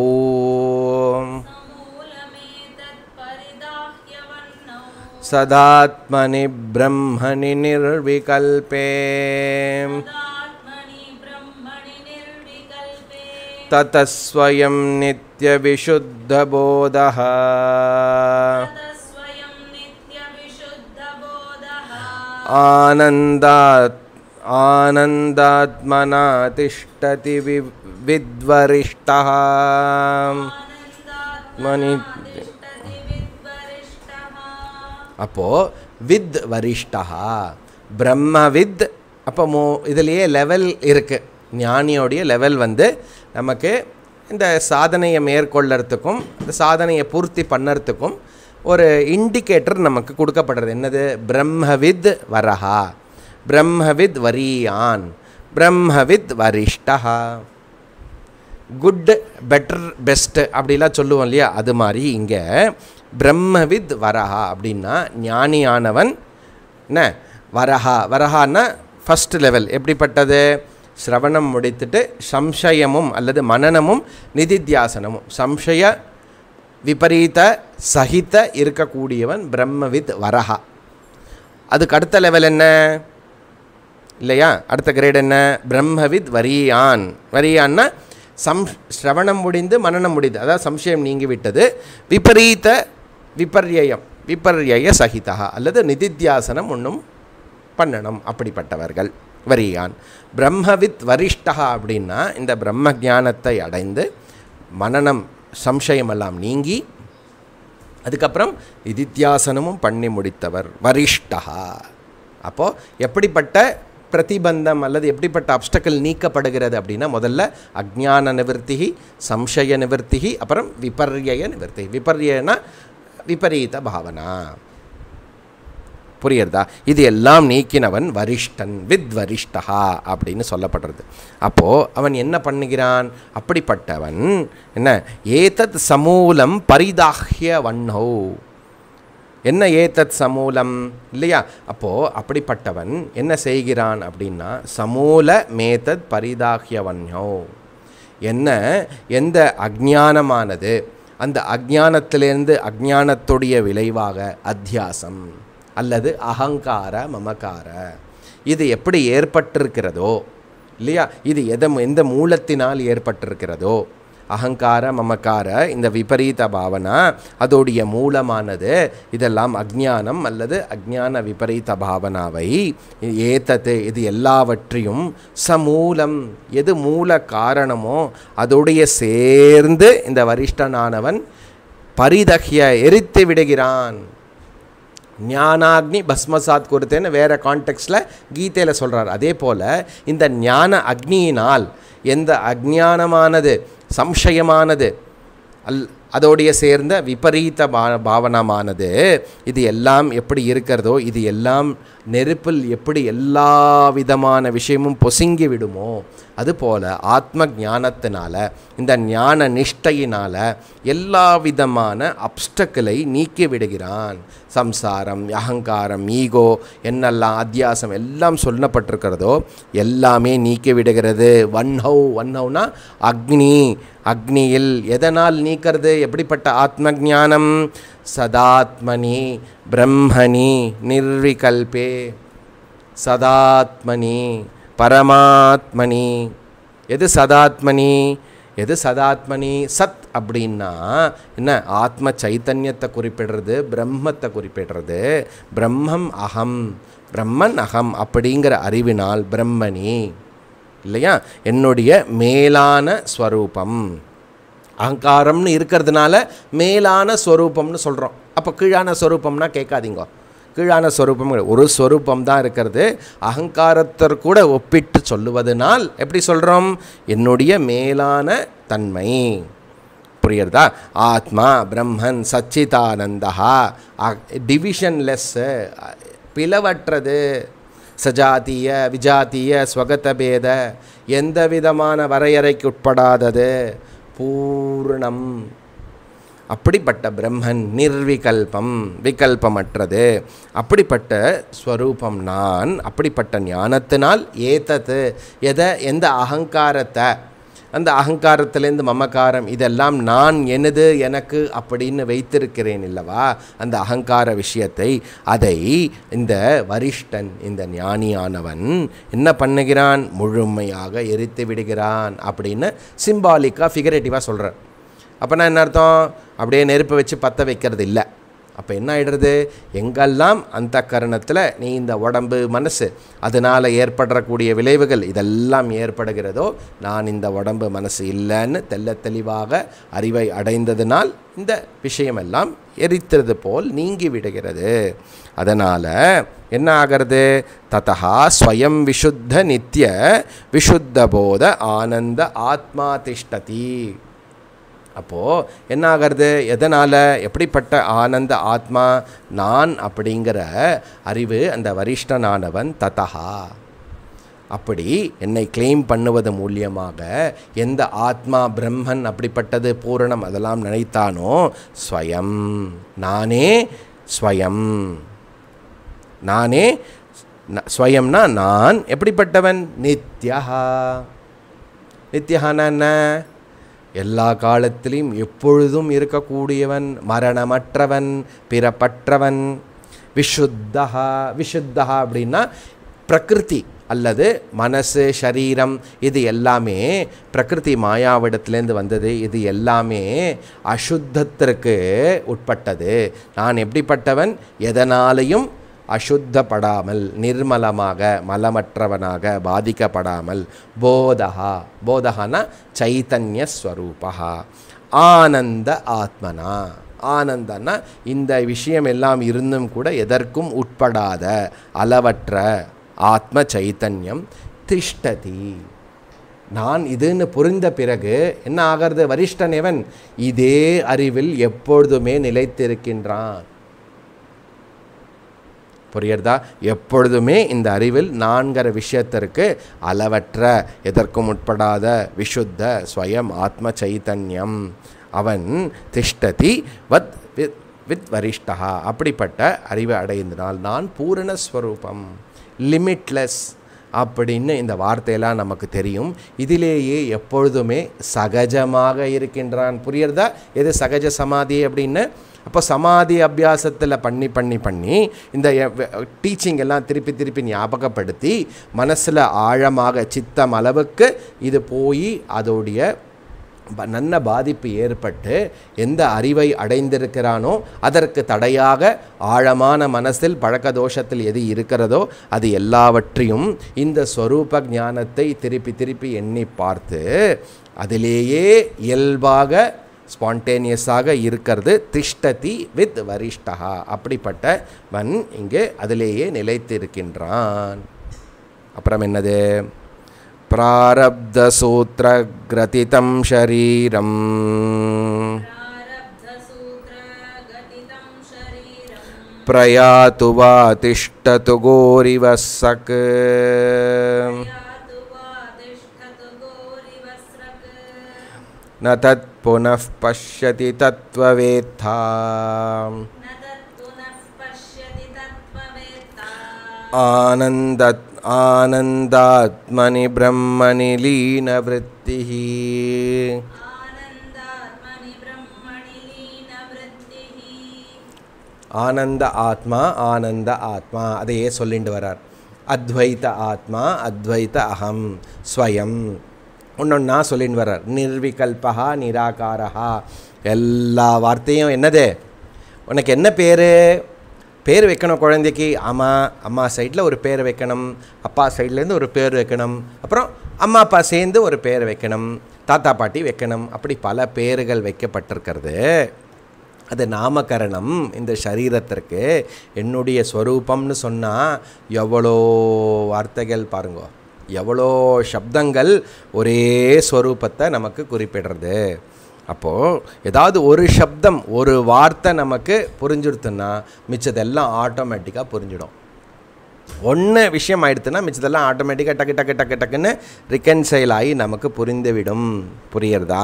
समूलमेतत्परिदाह्यवह्नौ சதாத்மனி பிரம்மணி निर्विकल्पे ततस्वयं नित्यविशुद्धबोधः ततस्वयं नित्यविशुद्धबोधः आनन्दात् आनन्दात्मना तिष्ठति वि विद्वरिष्टः मणि तिष्ठति विद्वरिष्टः அப்போது வித் வரிஷ்டா பிரம்மவித் அப்போ மோ இதுலேயே லெவல் இருக்குது ஞானியோடைய லெவல் வந்து நமக்கு இந்த சாதனையை மேற்கொள்ளறதுக்கும் இந்த சாதனையை பூர்த்தி பண்ணுறதுக்கும் ஒரு இண்டிகேட்டர் நமக்கு கொடுக்கப்படுறது. என்னது? பிரம்மவித் வரஹா. பிரம்மவித் வரியான். பிரம்மவித் வரிஷ்டா குட் பெட்டர் பெஸ்ட்டு அப்படிலாம் சொல்லுவோம் இல்லையா? அது மாதிரி இங்கே பிரம்மவித் வரஹா அப்படின்னா ஞானியானவன் என்ன? வரஹா. வரஹான்னா ஃபஸ்ட் லெவல் எப்படிப்பட்டது? சிரவணம் முடித்துட்டு சம்சயமும் அல்லது மனனமும் நிதித்தியாசனமும். சம்சய விபரீத சகித இருக்கக்கூடியவன் பிரம்மவித் வரஹா. அதுக்கு அடுத்த லெவல் என்ன? இல்லையா? அடுத்த கிரேட் என்ன? பிரம்மவித் வரியான். வரியான்னா சம் ஸ்ரவணம் முடிந்து மனநம் முடிந்து. அதாவது சம்சயம் நீங்கிவிட்டது. விபரீத விபர்யம் விபர்ய சகிதா அல்லது நிதித்தியாசனம் ஒன்றும் பண்ணணும் அப்படிப்பட்டவர்கள். வரியான். பிரம்மவித் வரிஷ்டா அப்படின்னா இந்த பிரம்ம ஜானத்தை அடைந்து மனநம் சம்சயமெல்லாம் நீங்கி அதுக்கப்புறம் இதித்தியாசனமும் பண்ணி முடித்தவர் வரிஷ்டா. அப்போது எப்படிப்பட்ட பிரதிபந்தம் அல்லது எப்படிப்பட்ட அப்டக்கல் நீக்கப்படுகிறது அப்படின்னா முதல்ல அஜ்ஞான நிவர்த்திகி சம்சய நிவர்த்திகி அப்புறம் விபர்யய நிவர்த்தி. விபர்யனா விபரீத பாவனா. புரியுறதா? இது எல்லாம் நீக்கினவன் வரிஷ்டன் வித் வரிஷ்டா அப்படின்னு சொல்லப்படுறது. அப்போது அவன் என்ன பண்ணுகிறான்? அப்படிப்பட்டவன் என்ன? ஏதத் சமூலம் பரிதாஹ்ய வண்ணோ. என்ன ஏதத் சமூலம்? இல்லையா? அப்போது அப்படிப்பட்டவன் என்ன செய்கிறான் அப்படின்னா சமூல மேதத் பரிதாஹ்ய வண்ணோ. என்ன? எந்த அஜ்ஞானமானது? அந்த அஜ்ஞானத்திலேருந்து அஜ்ஞானத்துடைய விளைவாக அத்தியாசம். அல்லது அகங்கார மமக்கார. இது எப்படி ஏற்பட்டிருக்கிறதோ இல்லையா? இது எதை எந்த மூலத்தினால் ஏற்பட்டிருக்கிறதோ அகங்கார மமக்கார இந்த விபரீத பாவனா அதோடைய மூலமானது இதெல்லாம் அஜ்ஞானம் அல்லது அஜ்ஞான விபரீத பாவனாவை ஏத்தது இது எல்லாவற்றையும் சமூலம் எது மூல காரணமோ அதோடைய சேர்ந்து இந்த வரிஷ்டனானவன் பரிதஹ்ய எரித்து விடுகிறான். ஞானாக்னி பஸ்மசாத் கொடுத்தேன்னு வேறு கான்டெக்ஸ்டில் கீதையில் சொல்கிறார் அதே போல் இந்த ஞான அக்னியினால் எந்த அஜ்ஞானமானது சம்சயமானது அல் அதோடைய சேர்ந்த விபரீத பா பாவனமானது இது எல்லாம் எப்படி இருக்கிறதோ இது எல்லாம் நெருப்பில் எப்படி எல்லா விதமான விஷயமும் பொசுங்கி விடுமோ அதுபோல் ஆத்ம ஞானத்தினால இந்த ஞான நிஷ்டையினால் எல்லா விதமான அப்டக்களை நீக்கி விடுகிறான். சம்சாரம் அகங்காரம் ஈகோ என்னெல்லாம் அத்தியாசம் எல்லாம் சொல்லப்பட்டிருக்கிறதோ எல்லாமே நீக்கி விடுகிறது. ஒன் ஹவு ஒன் ஹவுனா அக்னி அக்னியில் எதனால் நீக்கிறது? எப்படிப்பட்ட ஆத்ம ஞானம் சதாத்மனி பிரம்மணி நிர்விகல்பே. சதாத்மனி பரமாத்மனி. எது சதாத்மனி? எது சதாத்மனி? சத் அப்படின்னா என்ன? ஆத்ம சைத்தன்யத்தை குறிப்பிடுறது பிரம்மத்தை குறிப்பிடுறது. பிரம்மம் அகம் பிரம்மன் அகம் அப்படிங்கிற அறிவினால் பிரம்மணி. இல்லையா? என்னுடைய மேலான ஸ்வரூபம். அகங்காரம்னு இருக்கிறதுனால மேலான ஸ்வரூபம்னு சொல்கிறோம் அப்போ கீழான ஸ்வரூபம்னா கேட்காதீங்க. கீழான ஸ்வரூபம் ஒரு ஸ்வரூபம் தான் இருக்கிறது. அகங்காரத்தர் கூட ஒப்பிட்டு சொல்லுவதனால் எப்படி சொல்கிறோம் என்னுடைய மேலான தன்மை. புரியுறதா ஆத்மா பிரம்மன் சச்சிதானந்தா டிவிஷன்லெஸ்ஸு பிளவற்றது. சஜாத்திய விஜாத்திய ஸ்வகதபேத எந்த விதமான வரையறைக்கு உட்படாதது பூர்ணம். அப்படிப்பட்ட பிரம்மன் நிர்விகல்பம் விகல்பமற்றது. அப்படிப்பட்ட ஸ்வரூபம் நான் அப்படிப்பட்ட ஞானத்தினால் ஏத்தது. எதை எந்த அகங்காரத்தை அந்த அகங்காரத்திலேருந்து மமக்காரம் இதெல்லாம் நான் எனது எனக்கு அப்படின்னு வைத்திருக்கிறேன் இல்லவா? அந்த அகங்கார விஷயத்தை அதை இந்த வரிஷ்டன் இந்த ஞானியானவன் என்ன பண்ணுகிறான்? முழுமையாக எரித்து விடுகிறான் அப்படின்னு சிம்பாலிக்காக ஃபிகரேட்டிவாக சொல்கிறார் அப்போனா என்ன அர்த்தம்? அப்படியே நெருப்பு வச்சு பற்ற வைக்கிறது இல்லை. அப்போ என்ன ஆகிடுறது எங்கெல்லாம் அந்த கரணத்தில் நீ இந்த உடம்பு மனசு அதனால் ஏற்படக்கூடிய விளைவுகள் இதெல்லாம் ஏற்படுகிறதோ நான் இந்த உடம்பு மனசு இல்லைன்னு தெல்ல தெளிவாக அறிவை அடைந்ததினால் இந்த விஷயமெல்லாம் எரித்தது போல் நீங்கி விடுகிறது. அதனால் என்ன ஆகிறது? ததா ஸ்வயம் விஷுத்த நித்திய விஷுத்த போத ஆனந்த ஆத்மா திஷ்டதி அப்போது என்ன ஆகிறது எதனால் எப்படிப்பட்ட ஆனந்த ஆத்மா நான் அப்படிங்கிற அறிவு அந்த வரிஷ்டனானவன் ததஹா. அப்படி என்னை கிளைம் பண்ணுவது மூலியமாக எந்த ஆத்மா பிரம்மன் அப்படிப்பட்டது பூரணம் அதெல்லாம் நினைத்தானோ ஸ்வயம். நானே ஸ்வயம். நானே ஸ்வயம்னா நான் எப்படிப்பட்டவன்? நித்யா நித்யஹானா என்ன? எல்லா காலத்திலையும் எப்பொழுதும் இருக்கக்கூடியவன் மரணமற்றவன் பிறப்பற்றவன். விஷுத்தஹா விஷுத்தஹா அப்படின்னா பிரகிருதி அல்லது மனசு சரீரம் இது எல்லாமே பிரகிருதி மாயாவிடத்துலேருந்து வந்தது. இது எல்லாமே அசுத்தத்திற்கு உட்பட்டது. நான் எப்படிப்பட்டவன்? எதனாலையும் அசுத்தப்படாமல் நிர்மலமாக மலமற்றவனாக பாதிக்கப்படாமல் போதகா. போதகானா சைத்தன்ய ஸ்வரூபா ஆனந்த ஆத்மனா. ஆனந்தன்னா இந்த விஷயம் எல்லாம் இருந்தும் கூட எதற்கும் உட்படாத அளவற்ற ஆத்ம சைத்தன்யம் திஷ்டதி. நான் இதுன்னு புரிந்த பிறகு என்ன ஆகிறது? வரிஷ்டனேவன் இதே அறிவில் எப்பொழுதுமே நிலைத்திருக்கின்றான். புரியுறதா எப்பொழுதுமே இந்த அறிவில் நான்கிற விஷயத்திற்கு அளவற்ற எதற்கும் உட்படாத விஷுத்த ஸ்வயம் ஆத்ம சைத்தன்யம் அவன் திஷ்டதி வத் வித் வித் வரிஷ்டா அப்படிப்பட்ட அறிவை அடைந்தனால் நான் பூரணஸ்வரூபம் லிமிட்லெஸ் அப்படின்னு இந்த வார்த்தையெல்லாம் நமக்கு தெரியும். இதிலேயே எப்பொழுதுமே சகஜமாக இருக்கின்றான். புரியுறதா எது சகஜ சமாதி அப்படின்னு? அப்போ சமாதி அபியாசத்தில் பண்ணி பண்ணி பண்ணி இந்த டீச்சிங் எல்லாம் திருப்பி திருப்பி ஞாபகப்படுத்தி மனசில் ஆழமாக சித்தம் அளவுக்கு இது போய் அதோடைய நல்ல பாதிப்பு ஏற்பட்டு எந்த அறிவை அடைந்திருக்கிறானோ அதற்கு தடையாக ஆழமான மனசில் பழக்க தோஷத்தில் எது இருக்கிறதோ அது எல்லாவற்றையும் இந்த ஸ்வரூப ஞானத்தை திருப்பி திருப்பி எண்ணி பார்த்து அதிலேயே இயல்பாக ஸ்பான்டேனியஸாக இருக்கிறது திஷ்டதி வித் வரிஷ்டா அப்படிப்பட்டவன் இங்கே அதிலேயே நிலைத்திருக்கின்றான் அப்புறம் என்னது प्रारब्धसूत्रग्रथितं शरीरम् प्रारब्धसूत्रगतितं शरीरम् प्रयातु वा तिष्ठतु गोरिव सक् यातु वा तिष्ठतु गोरिवस्रक् न तत् पुनः पश्यति तत्त्ववेत्था न तत्पुनः पश्यति तत्त्ववेत्ता आनन्द आनन्दात्मनि ब्रह्मणि लीनवृत्तिः आनन्दात्मनि ब्रह्मणि लीनवृत्तिः ஆனந்த ஆத்மா ஆனந்த ஆத்மா அதையே சொல்லிட்டு வரார் அத்வைத ஆத்மா அத்வைத அகம் ஸ்வயம் ஒன்றொன்னா சொல்லின்னு வர்றார். நிர்விகல்பகா நிராகாரஹா. எல்லா வார்த்தையும் என்னது? உனக்கு என்ன பேர்? பேர் வைக்கணும் குழந்தைக்கு. அம்மா அம்மா சைடில் ஒரு பேர் வைக்கணும். அப்பா சைட்லேருந்து ஒரு பேர் வைக்கணும். அப்புறம் அம்மா அப்பா சேர்ந்து ஒரு பேர் வைக்கணும். தாத்தா பாட்டி வைக்கணும். அப்படி பல பேர்கள் வைக்கப்பட்டிருக்கிறது. அது நாமகரணம். இந்த சரீரத்திற்கு என்னுடைய ஸ்வரூபம்னு சொன்னால் எவ்வளோ வார்த்தைகள் பாருங்க. எவ்வளோ சப்தங்கள் ஒரே ஸ்வரூபத்தை நமக்கு குறிப்பிடுறது. அப்போது ஏதாவது ஒரு சப்தம் ஒரு வார்த்தை நமக்கு புரிஞ்சுடுத்துன்னா மிச்சதெல்லாம் ஆட்டோமேட்டிக்காக புரிஞ்சிடும். ஒன்று விஷயம் ஆயிடுத்துன்னா மிச்சதெல்லாம் ஆட்டோமேட்டிக்காக டக்கு டக்கு டக்கு டக்குன்னு ரிகன்சைல் ஆகி நமக்கு புரிந்துவிடும். புரியுறதா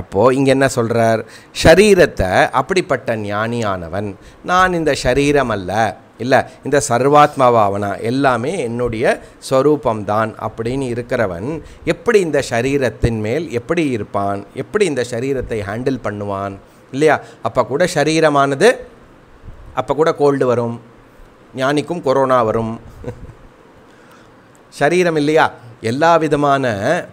அப்போது இங்கே என்ன சொல்கிறார் ஷரீரத்தை அப்படிப்பட்ட ஞானியானவன். நான் இந்த ஷரீரம் அல்ல. இல்லை இந்த சர்வாத்மாவாவனா எல்லாமே என்னுடைய ஸ்வரூபம்தான் அப்படின்னு இருக்கிறவன் எப்படி இந்த சரீரத்தின் மேல் எப்படி இருப்பான்? எப்படி இந்த சரீரத்தை ஹேண்டில் பண்ணுவான்? இல்லையா? அப்போ கூட சரீரமானது அப்போ கூட கோல்டு வரும். ஞானிக்கும் கொரோனா வரும். சரீரம் இல்லையா? எல்லா விதமான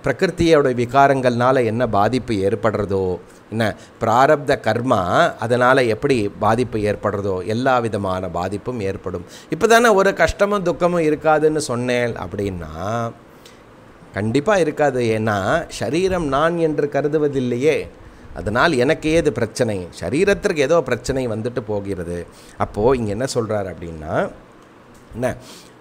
பிரகிருத்தியோட விகாரங்கள்னால என்ன பாதிப்பு ஏற்படுறதோ என்ன பிராரப்த கர்மா அதனால் எப்படி பாதிப்பு ஏற்படுறதோ எல்லா விதமான பாதிப்பும் ஏற்படும். இப்போ தானே ஒரு கஷ்டமும் துக்கமும் இருக்காதுன்னு சொன்னேன் அப்படின்னா கண்டிப்பாக இருக்காது. ஏன்னா சரீரம் நான் என்று கருதுவதில்லையே. அதனால் எனக்கு ஏது பிரச்சனை? சரீரத்திற்கு ஏதோ பிரச்சனை வந்துட்டு போகிறது. அப்போது இங்கே என்ன சொல்கிறார் அப்படின்னா என்ன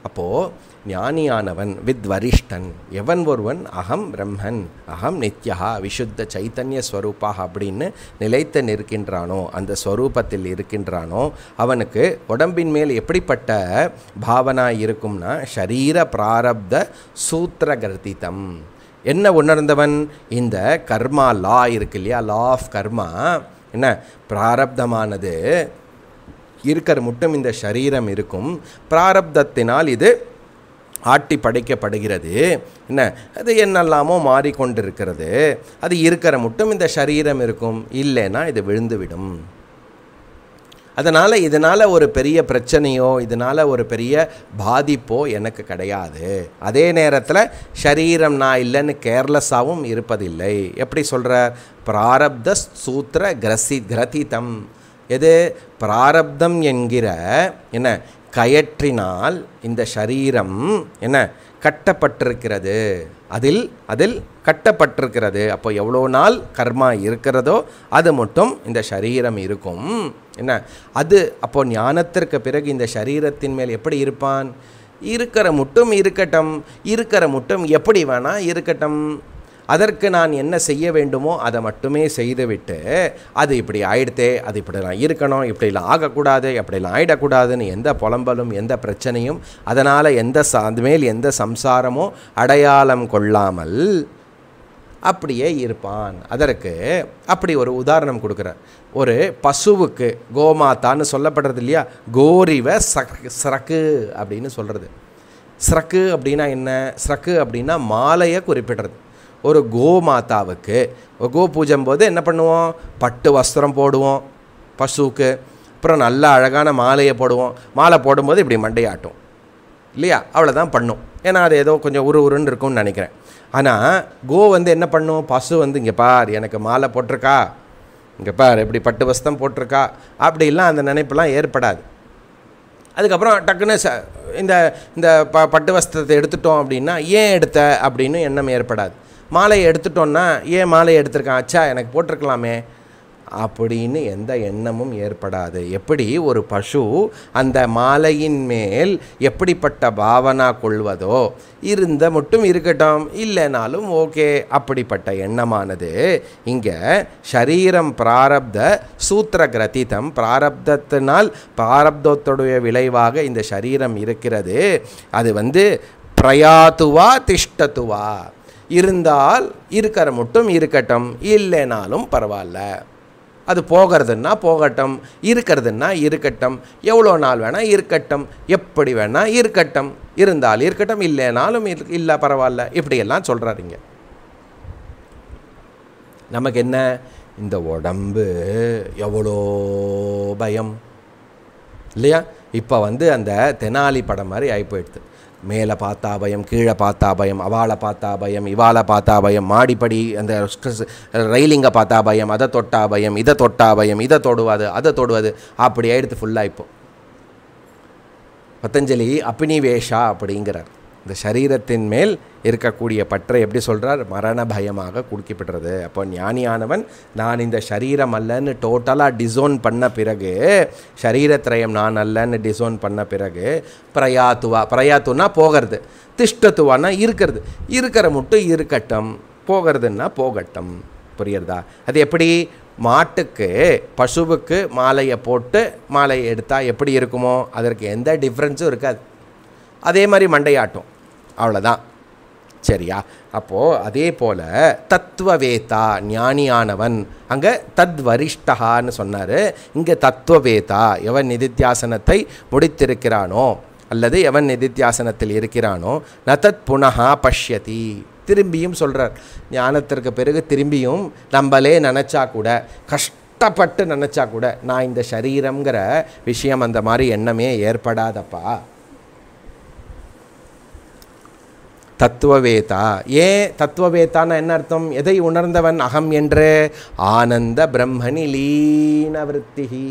அப்போது ஞானியானவன் வித் வரிஷ்டன் எவன் ஒருவன்? அகம் பிரம்மன். அகம் நித்யா விசுத்த சைத்தன்ய ஸ்வரூபா அப்படின்னு நிலைத்து நிற்கின்றானோ அந்த ஸ்வரூபத்தில் இருக்கின்றானோ அவனுக்கு உடம்பின் மேல் எப்படிப்பட்ட பாவனா இருக்கும்னா ஷரீர பிராரப்த சூத்திரகர்த்திதம். என்ன உணர்ந்தவன்? இந்த கர்மா லா இருக்கு இல்லையா? Law of karma. என்ன? பிராரப்தமானது. இருக்கிற மட்டும் இந்த சரீரம் இருக்கும். பிராரப்தத்தினால் இது ஆட்டி படைக்கப்படுகிறது. என்ன? அது என்னெல்லாமோ மாறிக்கொண்டிருக்கிறது. அது இருக்கிற மட்டும் இந்த சரீரம் இருக்கும். இல்லைன்னா இது விழுந்துவிடும். அதனால் இதனால் ஒரு பெரிய பிரச்சனையோ இதனால் ஒரு பெரிய பாதிப்போ எனக்கு கிடையாது. அதே நேரத்தில் சரீரம் நான் இல்லைன்னு கேர்லெஸ்ஸாகவும் இருப்பதில்லை. எப்படி சொல்கிறார் பிராரப்த சூத்திர கிரசி கிரதித்தம் எது? பிராரப்தம் என்கிற என்ன? கயற்றினால் இந்த சரீரம் என்ன? கட்டப்பட்டிருக்கிறது. அதில் அதில் கட்டப்பட்டிருக்கிறது. அப்போ எவ்வளோ நாள் கர்மா இருக்கிறதோ அது மட்டும் இந்த சரீரம் இருக்கும். என்ன? அது அப்போ ஞானத்திற்கு பிறகு இந்த சரீரத்தின் மேல் எப்படி இருப்பான்? இருக்கிற மட்டும் இருக்கட்டும். இருக்கிற மட்டும் எப்படி வேணா இருக்கட்டும். அதற்கு நான் என்ன செய்ய வேண்டுமோ அதை மட்டுமே செய்துவிட்டு அது இப்படி ஆயிடுத்தே அது இப்படிலாம் இருக்கணும் இப்படிலாம் ஆகக்கூடாது இப்படிலாம் ஆயிடக்கூடாதுன்னு எந்த புலம்பலும் எந்த பிரச்சனையும் அதனால் எந்த மேல் எந்த சம்சாரமோ அடையாளம் கொள்ளாமல் அப்படியே இருப்பான். அதற்கு அப்படி ஒரு உதாரணம் கொடுக்குறார். ஒரு பசுவுக்கு கோமாத்தான்னு சொல்லப்படுறது இல்லையா? கோரிவ சக் சரக்கு அப்படின்னு சொல்கிறது ஸ்ரக்கு அப்படின்னா என்ன? ஸ்ரக்கு அப்படின்னா மாலையை குறிப்பிடுறது. ஒரு கோமாதாவுக்கு கோ பூஜம் போது என்ன பண்ணுவோம்? பட்டு வஸ்திரம் போடுவோம் பசுவுக்கு. அப்புறம் நல்ல அழகான மாலையை போடுவோம். மாலை போடும்போது இப்படி மண்டையாட்டும். இல்லையா? அவ்வளோதான் பண்ணும். ஏன்னா அது ஏதோ கொஞ்சம் உரு உருன்னு இருக்கும்னு நினைக்கிறேன். ஆனால் கோ வந்து என்ன பண்ணும்? பசு வந்து இங்கே பார் எனக்கு மாலை போட்டிருக்கா. இங்கே பார் இப்படி பட்டு வஸ்திரம் போட்டிருக்கா. அப்படிலாம் அந்த நினைப்பெல்லாம் ஏற்படாது. அதுக்கப்புறம் டக்குன்னு ச இந்த இந்த ப பட்டு வஸ்திரத்தை எடுத்துட்டோம் அப்படின்னா ஏன் எடுத்த? அப்படின்னு எண்ணம் ஏற்படாது. மாலையை எடுத்துட்டோன்னா ஏன் மாலையை எடுத்திருக்கான்? அச்சா எனக்கு போட்டிருக்கலாமே. அப்படின்னு எந்த எண்ணமும் ஏற்படாது. எப்படி ஒரு பசு அந்த மாலையின் மேல் எப்படிப்பட்ட பாவனா கொள்வதோ இருந்த மட்டும் இருக்கட்டும் இல்லைனாலும் ஓகே அப்படிப்பட்ட எண்ணமானது இங்கே சரீரம் பிராரப்த சூத்திர கிரதிதம். பிராரப்தத்தினால் பிராரப்தத்துடைய விளைவாக இந்த சரீரம் இருக்கிறது. அது வந்து பிரயாத்துவா திஷ்டத்துவா. இருந்தால் இருக்கிற மட்டும் இருக்கட்டும் இல்லைனாலும் பரவாயில்ல. அது போகிறதுன்னா போகட்டும் இருக்கிறதுன்னா இருக்கட்டும் எவ்வளோ நாள் வேணால் இருக்கட்டும் எப்படி வேணால் இருக்கட்டும் இருந்தால் இருக்கட்டும் இல்லைனாலும் இல்லை பரவாயில்ல. இப்படியெல்லாம் சொல்கிறாருங்க நமக்கு என்ன? இந்த உடம்பு எவ்வளோ பயம். இல்லையா? இப்போ வந்து அந்த தெனாலி படம் மாதிரி ஆகி போயிடுது மேலே பார்த்தா பயம் கீழே பார்த்தா பயம் அவாளை பார்த்தா பயம் இவாளை பார்த்தா பயம் மாடிப்படி அந்த ரயிலிங்கை பார்த்தா பயம் அதை தொட்டா பயம் இதை தொட்டா பயம் இதை தொடுவாது அதை தொடுவது அப்படி ஆயிடுது ஃபுல்லாக இப்போ. பத்தஞ்சலி அபினிவேஷா அப்படிங்கிறார். இந்த சரீரத்தின் மேல் இருக்கக்கூடிய பற்றை எப்படி சொல்கிறார் மரண பயமாக குறுக்கிப்படுறது அப்போ ஞானியானவன் நான் இந்த சரீரம் அல்லன்னு டோட்டலாக டிசோன் பண்ண பிறகு சரீரத்திரயம் நான் அல்லன்னு டிசோன் பண்ண பிறகு பிரயாத்துவா பிரயாத்துனா போகிறது. திஷ்டத்துவானா இருக்கிறது. இருக்கிற மட்டும் இருக்கட்டும் போகிறதுன்னா போகட்டும். புரியுறதா? அது எப்படி? மாட்டுக்கு பசுவுக்கு மாலையை போட்டு மாலையை எடுத்தால் எப்படி இருக்குமோ? அதற்கு எந்த டிஃப்ரென்ஸும் இருக்காது. அதே மாதிரி மண்டையாட்டும். அவ்வளோதான் சரியா? அப்போது அதே போல் தத்துவவேதா ஞானியானவன். அங்கே தத்வரிஷ்டகான்னு சொன்னார். இங்கே தத்துவவேதா எவன் நிதித்தியாசனத்தை முடித்திருக்கிறானோ அல்லது எவன் நிதித்தியாசனத்தில் இருக்கிறானோ நதத் தத் புனகா பஷ்யதி. திரும்பியும் சொல்கிறார் ஞானத்திற்கு பிறகு திரும்பியும் நம்மளே நினச்சா கூட கஷ்டப்பட்டு நினச்சா கூட நான் இந்த சரீரங்கிற விஷயம் அந்த மாதிரி எண்ணமே ஏற்படாதப்பா. தத்துவவேதா. ஏன் தத்துவவேத்தான்னா என்ன அர்த்தம்? எதை உணர்ந்தவன் அகம் என்று? ஆனந்த பிரம்மணி லீனவருத்திகி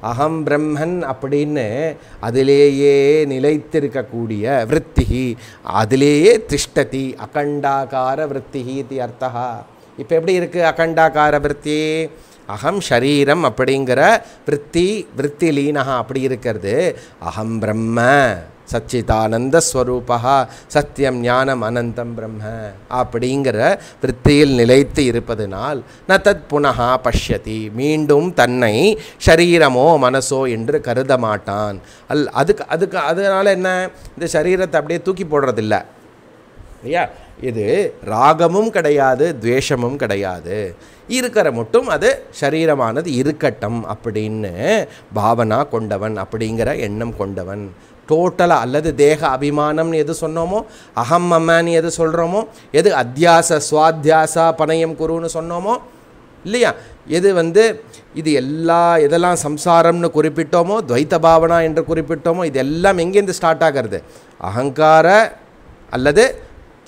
அகம் பிரம்மன் அப்படின்னு அதிலேயே நிலைத்திருக்கக்கூடிய விற்த்திகி அதிலேயே திஷ்டதி அகண்டாகார விற்த்திகி இது அர்த்தா இப்போ எப்படி இருக்குது அகண்டாகார விருத்தி? அகம் ஷரீரம் அப்படிங்கிற விற்த்தி விற்த்தி லீனகா அப்படி இருக்கிறது. அகம் பிரம்ம. சச்சிதானந்த ஸ்வரூபா சத்தியம் ஞானம் அனந்தம் பிரம்ம அப்படிங்கிற விற்த்தியில் நிலைத்து இருப்பதனால் ந தத் புனகா பஷ்யதி மீண்டும் தன்னை ஷரீரமோ மனசோ என்று கருத மாட்டான். அல் அதுக்கு அதுக்கு அதனால் என்ன? இந்த சரீரத்தை அப்படியே தூக்கி போடுறதில்ல. இல்லையா? இது ராகமும் கிடையாது துவேஷமும் கிடையாது. இருக்கிற மட்டும் அது சரீரமானது இருக்கட்டும் அப்படின்னு பாவனா கொண்டவன் அப்படிங்கிற எண்ணம் கொண்டவன். டோட்டலாக அல்லது தேக அபிமானம்னு எது சொன்னோமோ அகம் அம்மான்னு எது சொல்கிறோமோ எது அத்தியாச சுவாத்தியாசா பணயம் குருன்னு சொன்னோமோ இல்லையா? எது வந்து இது எல்லா எதெல்லாம் சம்சாரம்னு குறிப்பிட்டோமோ துவைத்த பாவனா என்று குறிப்பிட்டோமோ இது எல்லாம் எங்கேருந்து ஸ்டார்ட் ஆகிறது? அகங்கார அல்லது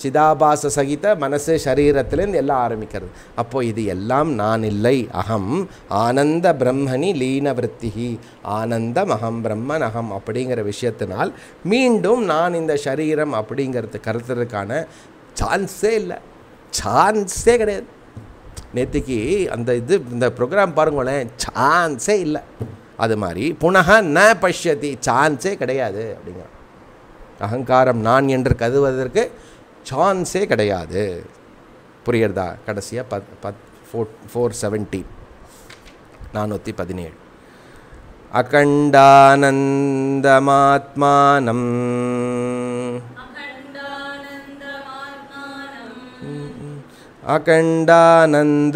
சிதாபாச சகித மனசு சரீரத்திலேருந்து எல்லாம் ஆரம்பிக்கிறது. அப்போது இது எல்லாம் நான் இல்லை அகம் ஆனந்த பிரம்மணி லீன விற்த்திகி ஆனந்தம் அகம் பிரம்மன் அகம் அப்படிங்கிற விஷயத்தினால் மீண்டும் நான் இந்த சரீரம் அப்படிங்கிறது கருத்துறதுக்கான சான்ஸே இல்லை. சான்ஸே கிடையாது. நேற்றுக்கு அந்த இது இந்த ப்ரோக்ராம் பாருங்களேன் சான்ஸே இல்லை. அது மாதிரி புனக ந பஷ்யதி சான்ஸே கிடையாது அப்படிங்கிறான். அகங்காரம் நான் என்று கருதுவதற்கு சான்ஸே கிடையாது புரியுறதா கடைசியாக பத் பத் ஃபோர் ஃபோர் செவன்டீன் நானூற்றி பதினேழு அகண்டானந்தமாத்மானம் अखण्डानन्दमात्मानम्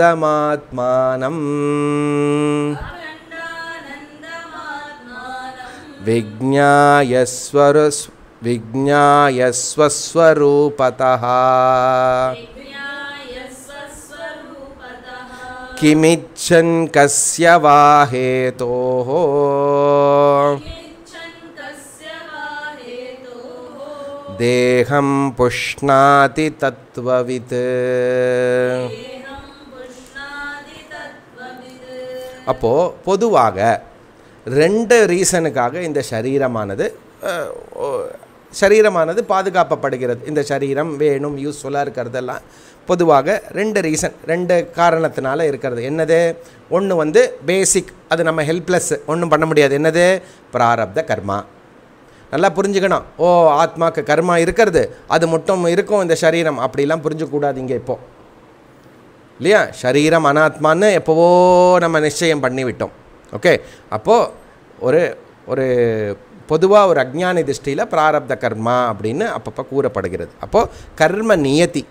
அகண்டானந்தமாத்மானம் अखण्डानन्दमात्मानम् விஜ்ஞாயஸ்வரஸ் விஜ்ஞாயஸ்வஸ்வரூபதः विज्ञाय स्वस्वरूपतः किमिच्छन् कस्य वा हेतोः किञ्चन कस्य वा हेतोः देहं पुष्णाति तत्त्ववित् देहं पुष्णादि तत्त्ववित् அப்போது பொதுவாக ரெண்டு ரீசனுக்காக இந்த சரீரமானது அஹ், ஓ- சரீரமானது பாதுகாப்பப்படுகிறது. இந்த சரீரம் வேணும் யூஸ்ஃபுல்லாக இருக்கிறதெல்லாம் பொதுவாக ரெண்டு ரீசன் ரெண்டு காரணத்தினால இருக்கிறது. என்னது? ஒன்று வந்து பேசிக் அது நம்ம ஹெல்ப்லெஸ் ஒன்றும் பண்ண முடியாது. என்னது? பிராரப்த கர்மா. நல்லா புரிஞ்சுக்கணும். ஓ ஆத்மாக்கு கர்மா இருக்கிறது அது மட்டும் இருக்கும் இந்த சரீரம். அப்படிலாம் புரிஞ்சுக்கூடாது இங்கே இப்போது இல்லையா? சரீரம் அனாத்மான்னு எப்போவோ நம்ம நிச்சயம் பண்ணிவிட்டோம். ஓகே அப்போது ஒரு ஒரு பொதுவாக ஒரு அக்ஞானி திருஷ்டியில் பிராரப்த கர்மா அப்படின்னு அப்பப்போ கூறப்படுகிறது. அப்போது கர்ம நியதி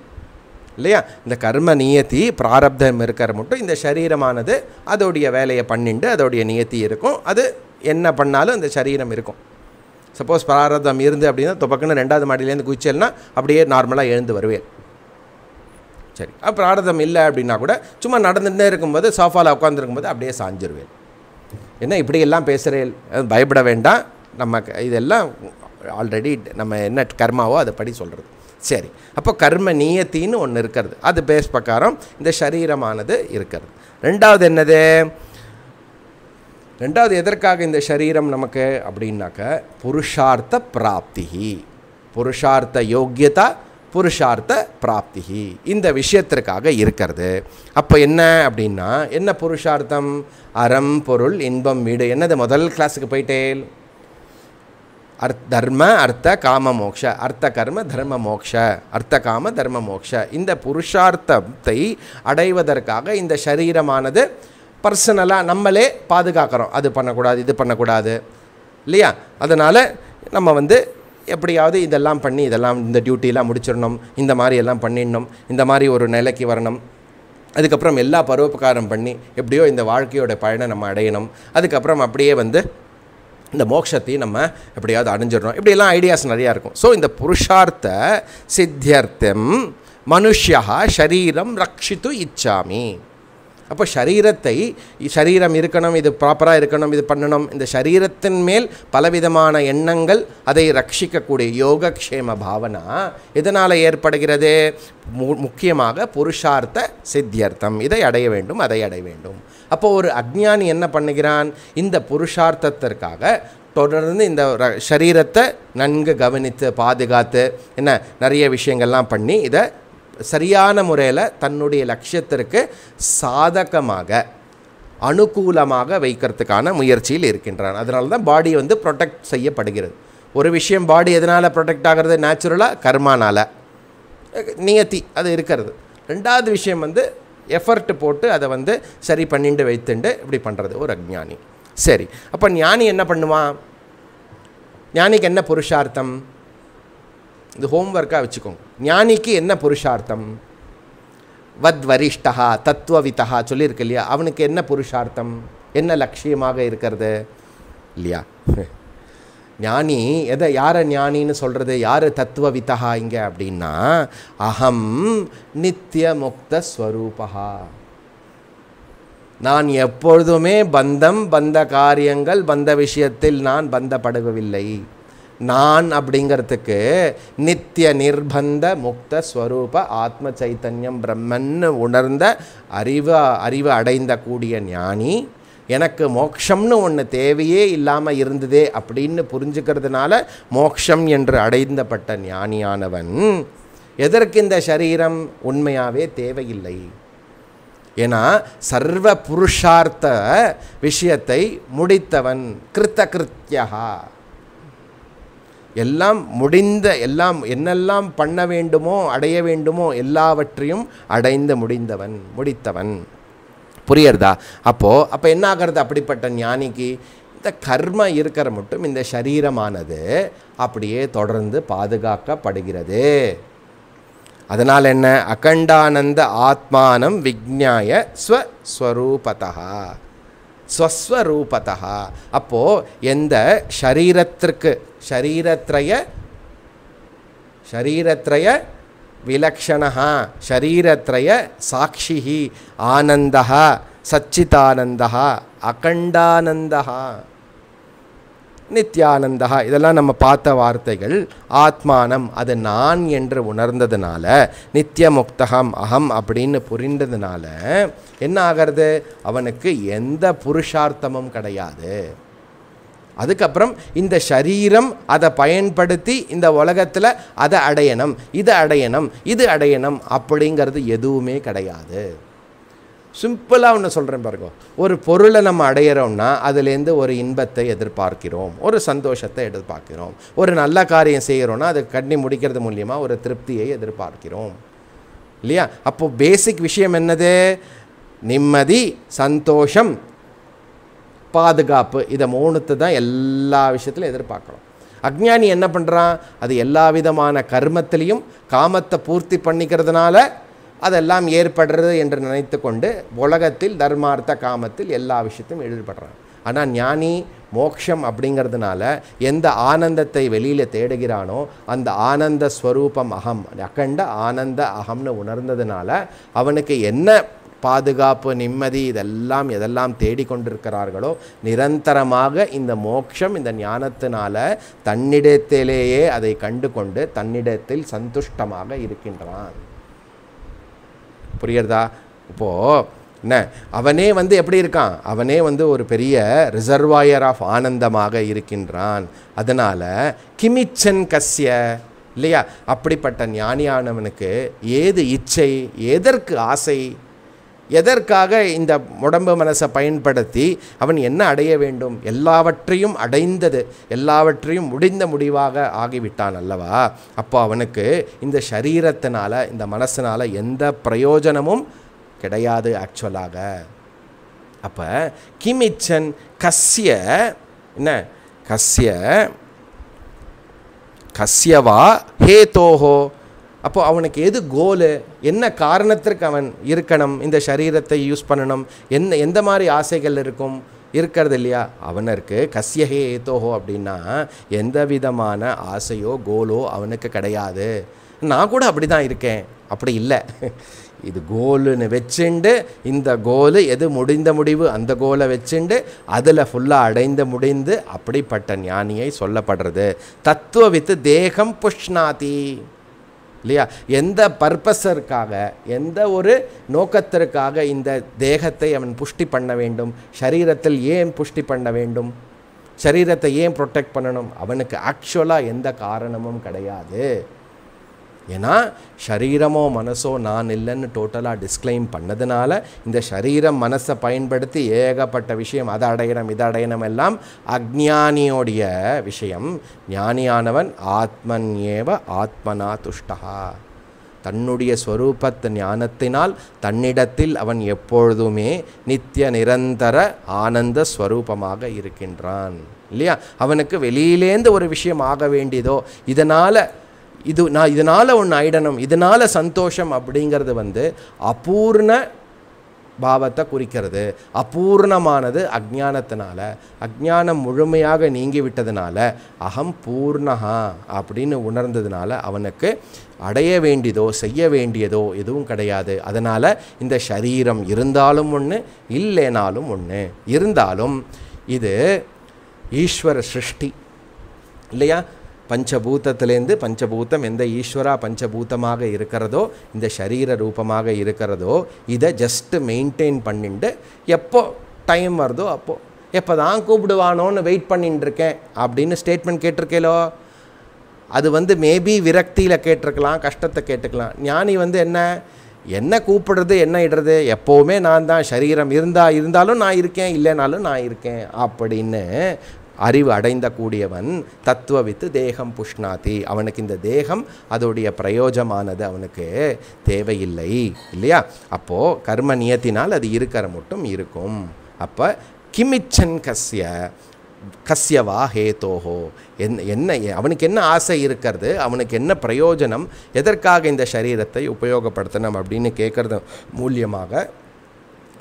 இல்லையா? இந்த கர்ம நியத்தி பிராரப்தம் இருக்கிற மட்டும் இந்த சரீரமானது அதோடைய வேலையை பண்ணிண்டு அதோடைய நியத்தி இருக்கும். அது என்ன பண்ணாலும் இந்த சரீரம் இருக்கும். சப்போஸ் பிராரப்தம் இருந்து அப்படின்னா துப்பக்குன்னு ரெண்டாவது மாடியிலேருந்து குதிச்சேன்னா அப்படியே நார்மலாக எழுந்து வருவேன். சரி. அப்போ பிராரதம் இல்லை அப்படின்னா கூட சும்மா நடந்துகிட்டே இருக்கும்போது சோஃபாவில் உட்காந்துருக்கும்போது அப்படியே சாஞ்சிருவேன். என்ன இப்படியெல்லாம் பேசுகிறேன் பயப்பட வேண்டாம். நம்ம இதெல்லாம் ஆல்ரெடி நம்ம என்ன கர்மாவோ அதை படி சொல்கிறது சரி. அப்போ கர்ம நியத்தின்னு ஒன்று இருக்கிறது. அது பேஸ் பிரகாரம் இந்த சரீரமானது இருக்கிறது. ரெண்டாவது என்னது? ரெண்டாவது எதற்காக இந்த சரீரம் நமக்கு அப்படின்னாக்க புருஷார்த்த பிராப்திகி புருஷார்த்த யோக்கியதா புருஷார்த்த பிராப்திகி இந்த விஷயத்திற்காக இருக்கிறது. அப்போ என்ன அப்படின்னா என்ன புருஷார்த்தம்? அறம் பொருள் இன்பம் வீடு. என்னது? முதல் கிளாஸுக்கு போயிட்டேன் அர்த் தர்ம அர்த்த காம மோக்ஷ. அர்த்த கர்ம தர்ம மோக்ஷ. அர்த்த காம தர்ம மோக்ஷ. இந்த புருஷார்த்தத்தை அடைவதற்காக இந்த சரீரமானது பர்சனலாக நம்மளே பாதுகாக்கிறோம். அது பண்ணக்கூடாது இது பண்ணக்கூடாது. இல்லையா? அதனால் நம்ம வந்து எப்படியாவது இதெல்லாம் பண்ணி இதெல்லாம் இந்த டியூட்டிலாம் முடிச்சிடணும் இந்த மாதிரி எல்லாம் பண்ணிடணும் இந்த மாதிரி ஒரு நிலைக்கு வரணும். அதுக்கப்புறம் எல்லா பரோபகாரம் பண்ணி எப்படியோ இந்த வாழ்க்கையோட பயனை நம்ம அடையணும். அதுக்கப்புறம் அப்படியே வந்து இந்த மோட்சத்தையும் நம்ம எப்படியாவது அடைஞ்சிடணும். இப்படியெல்லாம் ஐடியாஸ் நிறையா இருக்கும். ஸோ இந்த புருஷார்த்த சித்தியர்த்தம் மனுஷியா ஷரீரம் ரக்ஷித்து இச்சாமி. அப்போ சரீரத்தை சரீரம் இருக்கணும் இது ப்ராப்பராக இருக்கணும் இது பண்ணணும். இந்த சரீரத்தின் மேல் பலவிதமான எண்ணங்கள் அதை ரட்சிக்கக்கூடிய யோகக்ஷேம பாவனா எதனால் ஏற்படுகிறது? மு- முக்கியமாக புருஷார்த்த சித்தியர்த்தம். இதை அடைய வேண்டும் அதை அடைய வேண்டும். அப்போ ஒரு அஜ்ஞானி என்ன பண்ணுகிறான்? இந்த புருஷார்த்தத்திற்காக தொடர்ந்து இந்த ர- சரீரத்தை நன்கு கவனித்து பாதுகாத்து என்ன நிறைய விஷயங்கள்லாம் பண்ணி இதை சரியான முறையில் தன்னுடைய லட்சியத்திற்கு சாதகமாக அனுகூலமாக வைக்கிறதுக்கான முயற்சியில் இருக்கின்றான். அதனால தான் பாடி வந்து ப்ரொடெக்ட் செய்யப்படுகிறது. ஒரு விஷயம் பாடி எதனால் ப்ரொடெக்ட் ஆகிறது? நேச்சுரலாக கர்மானால். நியத்தி அது இருக்கிறது. ரெண்டாவது விஷயம் வந்து எஃபர்ட் போட்டு அதை வந்து சரி பண்ணிட்டு வைத்துண்டு இப்படி பண்ணுறது ஒரு அஜ்ஞானி. சரி. அப்போ ஞானி என்ன பண்ணுவான் ஞானிக்கு என்ன புருஷார்த்தம்? இது ஹோம்ஒர்க்காக வச்சுக்கோங்க. ஞானிக்கு என்ன புருஷார்த்தம்? வத் வரிஷ்டா தத்துவவிதா சொல்லியிருக்கு இல்லையா? அவனுக்கு என்ன புருஷார்த்தம்? என்ன லட்சியமாக இருக்கிறது? இல்லையா? ஞானி எதை யாரை ஞானின்னு சொல்கிறது யார் தத்துவவிதா இங்கே அப்படின்னா அகம் நித்திய முக்த ஸ்வரூபா நான் எப்பொழுதுமே பந்தம் பந்த காரியங்கள் பந்த விஷயத்தில் நான் பந்தப்படவில்லை நான் அப்படிங்கிறதுக்கு நித்திய நிர்பந்த முக்த ஸ்வரூப ஆத்ம சைத்தன்யம் பிரம்மன்னு உணர்ந்த அறிவு அறிவு அடைந்த கூடிய ஞானி எனக்கு மோக்ஷம்னு ஒன்று தேவையே இல்லாமல் இருந்ததே அப்படின்னு புரிஞ்சுக்கிறதுனால மோக்ஷம் என்று அடைந்தப்பட்ட ஞானியானவன் எதற்கு இந்த சரீரம் உண்மையாகவே தேவையில்லை? ஏன்னா சர்வ புருஷார்த்த விஷயத்தை முடித்தவன் கிருத்த கிருத்தியா எல்லாம் முடிந்த எல்லாம் என்னெல்லாம் பண்ண வேண்டுமோ அடைய வேண்டுமோ எல்லாவற்றையும் அடைந்து முடிந்தவன் முடித்தவன். புரியறதா? அப்போது அப்போ என்ன ஆகிறது அப்படிப்பட்ட ஞானிக்கு? இந்த கர்ம இருக்கிற மட்டும் இந்த சரீரமானது அப்படியே தொடர்ந்து பாதுகாக்கப்படுகிறது. அதனால் என்ன? அகண்டானந்த ஆத்மானம் விஜ்ஞாய ஸ்வஸ்வரூபதா ஸ்வஸ்வரூபதா அப்போது எந்த ஷரீரத்திற்கு ஷரீரத்ரய ஷரீரத்ரய விலக்ஷணா ஷரீரத்ரய சாட்சிஹி ஆனந்தः சச்சிதானந்தः அகண்டானந்தः நித்யானந்தா இதெல்லாம் நம்ம பார்த்த வார்த்தைகள். ஆத்மானம் அது நான் என்று உணர்ந்ததுனால நித்திய முக்தகம் அகம் அப்படின்னு புரிந்ததுனால என்ன ஆகிறது? அவனுக்கு எந்த புருஷார்த்தமும் கிடையாது. அதுக்கப்புறம் இந்த சரீரம் அதை பயன்படுத்தி இந்த உலகத்தில் அதை அடையணும் இது அடையணும் இது அடையணும் அப்படிங்கிறது எதுவுமே கிடையாது. சிம்பிளாக ஒன்று சொல்கிறேன் பாருங்க. ஒரு பொருளை நம்ம அடையிறோம்னா அதுலேருந்து ஒரு இன்பத்தை எதிர்பார்க்கிறோம் ஒரு சந்தோஷத்தை எதிர்பார்க்கிறோம் ஒரு நல்ல காரியம் செய்கிறோன்னா அதை கண்ணி முடிக்கிறது மூலியமாக ஒரு திருப்தியை எதிர்பார்க்கிறோம். இல்லையா? அப்போது பேசிக் விஷயம் என்னது? நிம்மதி சந்தோஷம் பாதுகாப்பு. இதை மூணுத்து தான் எல்லா விஷயத்திலும் எதிர்பார்க்குறோம் அக்ஞானி என்ன பண்ணுறான் அது எல்லா விதமான கர்மத்திலையும் காமத்தை பூர்த்தி பண்ணிக்கிறதுனால அதெல்லாம் ஏற்படுறது என்று நினைத்து கொண்டு உலகத்தில் தர்மார்த்த காமத்தில் எல்லா விஷயத்தையும் ஈடுபடுறான். ஆனால் ஞானி மோக்ஷம் அப்படிங்கிறதுனால எந்த ஆனந்தத்தை வெளியில் தேடுகிறானோ அந்த ஆனந்த ஸ்வரூபம் அகம் அகண்ட ஆனந்த அகம்னு உணர்ந்ததுனால அவனுக்கு என்ன பாதுகாப்பு நிம்மதி இதெல்லாம் எதெல்லாம் தேடிக்கொண்டிருக்கிறார்களோ நிரந்தரமாக இந்த மோட்சம் இந்த ஞானத்தினால தன்னிடத்திலேயே அதை கண்டு கொண்டு தன்னிடத்தில் சந்துஷ்டமாக இருக்கின்றான். புரியுறதா இப்போது என்ன? அவனே வந்து எப்படி இருக்கான்? அவனே வந்து ஒரு பெரிய ரிசர்வாயர் ஆஃப் ஆனந்தமாக இருக்கின்றான். அதனால் கிமிச்சன் கஸ்ய இல்லையா? அப்படிப்பட்ட ஞானியானவனுக்கு ஏது இச்சை எதற்கு ஆசை? எதற்காக இந்த உடம்பு மனசை பயன்படுத்தி அவன் என்ன அடைய வேண்டும்? எல்லாவற்றையும் அடைந்தது எல்லாவற்றையும் முடிந்த முடிவாக ஆகிவிட்டான் அல்லவா? அப்போ அவனுக்கு இந்த சரீரத்தினால இந்த மனசனால் எந்த பிரயோஜனமும் கிடையாது ஆக்சுவலாக அப்போ கிமிச்சன் கஸ்ய என்ன? கஸ்ய கஸ்யவா ஹேதோஹோ. அப்போது அவனுக்கு எது கோலு என்ன காரணத்திற்கு அவன் இருக்கணும்? இந்த சரீரத்தை யூஸ் பண்ணணும். என்ன எந்த மாதிரி ஆசைகள் இருக்கும்? இருக்கிறது இல்லையா? அவனருக்கு கசியகே ஏத்தோஹோ அப்படின்னா எந்த விதமான ஆசையோ கோலோ அவனுக்கு கிடையாது. நான் கூட அப்படி தான் இருக்கேன். அப்படி இல்லை. இது கோலுன்னு வச்சுண்டு இந்த கோலு எது முடிந்த முடிவு அந்த கோலை வச்சுண்டு அதில் ஃபுல்லாக அடைந்து முடிந்து அப்படிப்பட்ட ஞானியை சொல்லப்படுறது. தத்துவ வித்து தேகம் புஷ்ணாதி. இல்லையா? எந்த பர்பஸருக்காக எந்த ஒரு நோக்கத்திற்காக இந்த தேகத்தை அவன் புஷ்டி பண்ண வேண்டும்? சரீரத்தில் ஏன் புஷ்டி பண்ண வேண்டும்? சரீரத்தை ஏன் ப்ரொடெக்ட் பண்ணணும்? அவனுக்கு ஆக்சுவலாக எந்த காரணமும் கிடையாது. ஏன்னா சரீரமோ மனசோ நான் இல்லைன்னு டோட்டலாக டிஸ்க்ளைம் பண்ணதுனால இந்த சரீரம் மனசை பயன்படுத்தி ஏகப்பட்ட விஷயம் அதை அடையணும் இதை அடையணும் எல்லாம் அக்ஞானியோடைய விஷயம். ஞானியானவன் ஆத்மன் ஏவ ஆத்மனா துஷ்டா தன்னுடைய ஸ்வரூபத்து ஞானத்தினால் தன்னிடத்தில் அவன் எப்பொழுதுமே நித்திய நிரந்தர ஆனந்த ஸ்வரூபமாக இருக்கின்றான். இல்லையா? அவனுக்கு வெளியிலேந்து ஒரு விஷயம் ஆக வேண்டியதோ இதனால் இது நான் இதனால் ஒன்று ஐடனம் இதனால் சந்தோஷம் அப்படிங்கிறது வந்து அபூர்ண பாவத்தை குறிக்கிறது. அபூர்ணமானது அஜ்ஞானத்தினால. அஜ்ஞானம் முழுமையாக நீங்கி விட்டதுனால அகம் பூர்ணஹா அப்படின்னு உணர்ந்ததுனால அவனுக்கு அடைய வேண்டியதோ செய்ய வேண்டியதோ எதுவும் கிடையாது. அதனால் இந்த சரீரம் இருந்தாலும் ஒன்று இல்லைனாலும் ஒன்று இருந்தாலும் இது ஈஸ்வர சிருஷ்டி. இல்லையா? பஞ்சபூதத்திலேருந்து பஞ்சபூதம் எந்த ஈஸ்வரா பஞ்சபூதமாக இருக்கிறதோ இந்த சரீர ரூபமாக இருக்கிறதோ இதை ஜஸ்ட்டு மெயின்டைன் பண்ணிட்டு எப்போ டைம் வருதோ அப்போது எப்போ தான் கூப்பிடுவானோன்னு வெயிட் பண்ணிட்டு இருக்கேன் அப்படின்னு ஸ்டேட்மெண்ட் கேட்டிருக்கேலோ? அது வந்து மேபி விரக்தியில் கேட்டிருக்கலாம் கஷ்டத்தை கேட்டுக்கலாம். ஞானி வந்து என்ன என்ன கூப்பிடுறது என்ன இடுறது எப்போவுமே நான் தான் சரீரம் இருந்தால் இருந்தாலும் நான் இருக்கேன் இல்லைனாலும் நான் இருக்கேன் அப்படின்னு அறிவு அடைந்த கூடியவன் தத்துவவித்து தேகம் புஷ்ணாதி. அவனுக்கு இந்த தேகம் அதோடைய பிரயோஜமானது. அவனுக்கு தேவையில்லை இல்லையா? அப்போது கர்ம நியத்தினால் அது இருக்கிற மட்டும் இருக்கும். அப்போ கிமிச்சன் கஸ்ய கஸ்யவா ஹேதோஹோ. என் என்ன அவனுக்கு என்ன ஆசை இருக்கிறது? அவனுக்கு என்ன பிரயோஜனம்? எதற்காக இந்த சரீரத்தை உபயோகப்படுத்தணும் அப்படின்னு கேட்குறது மூலியமாக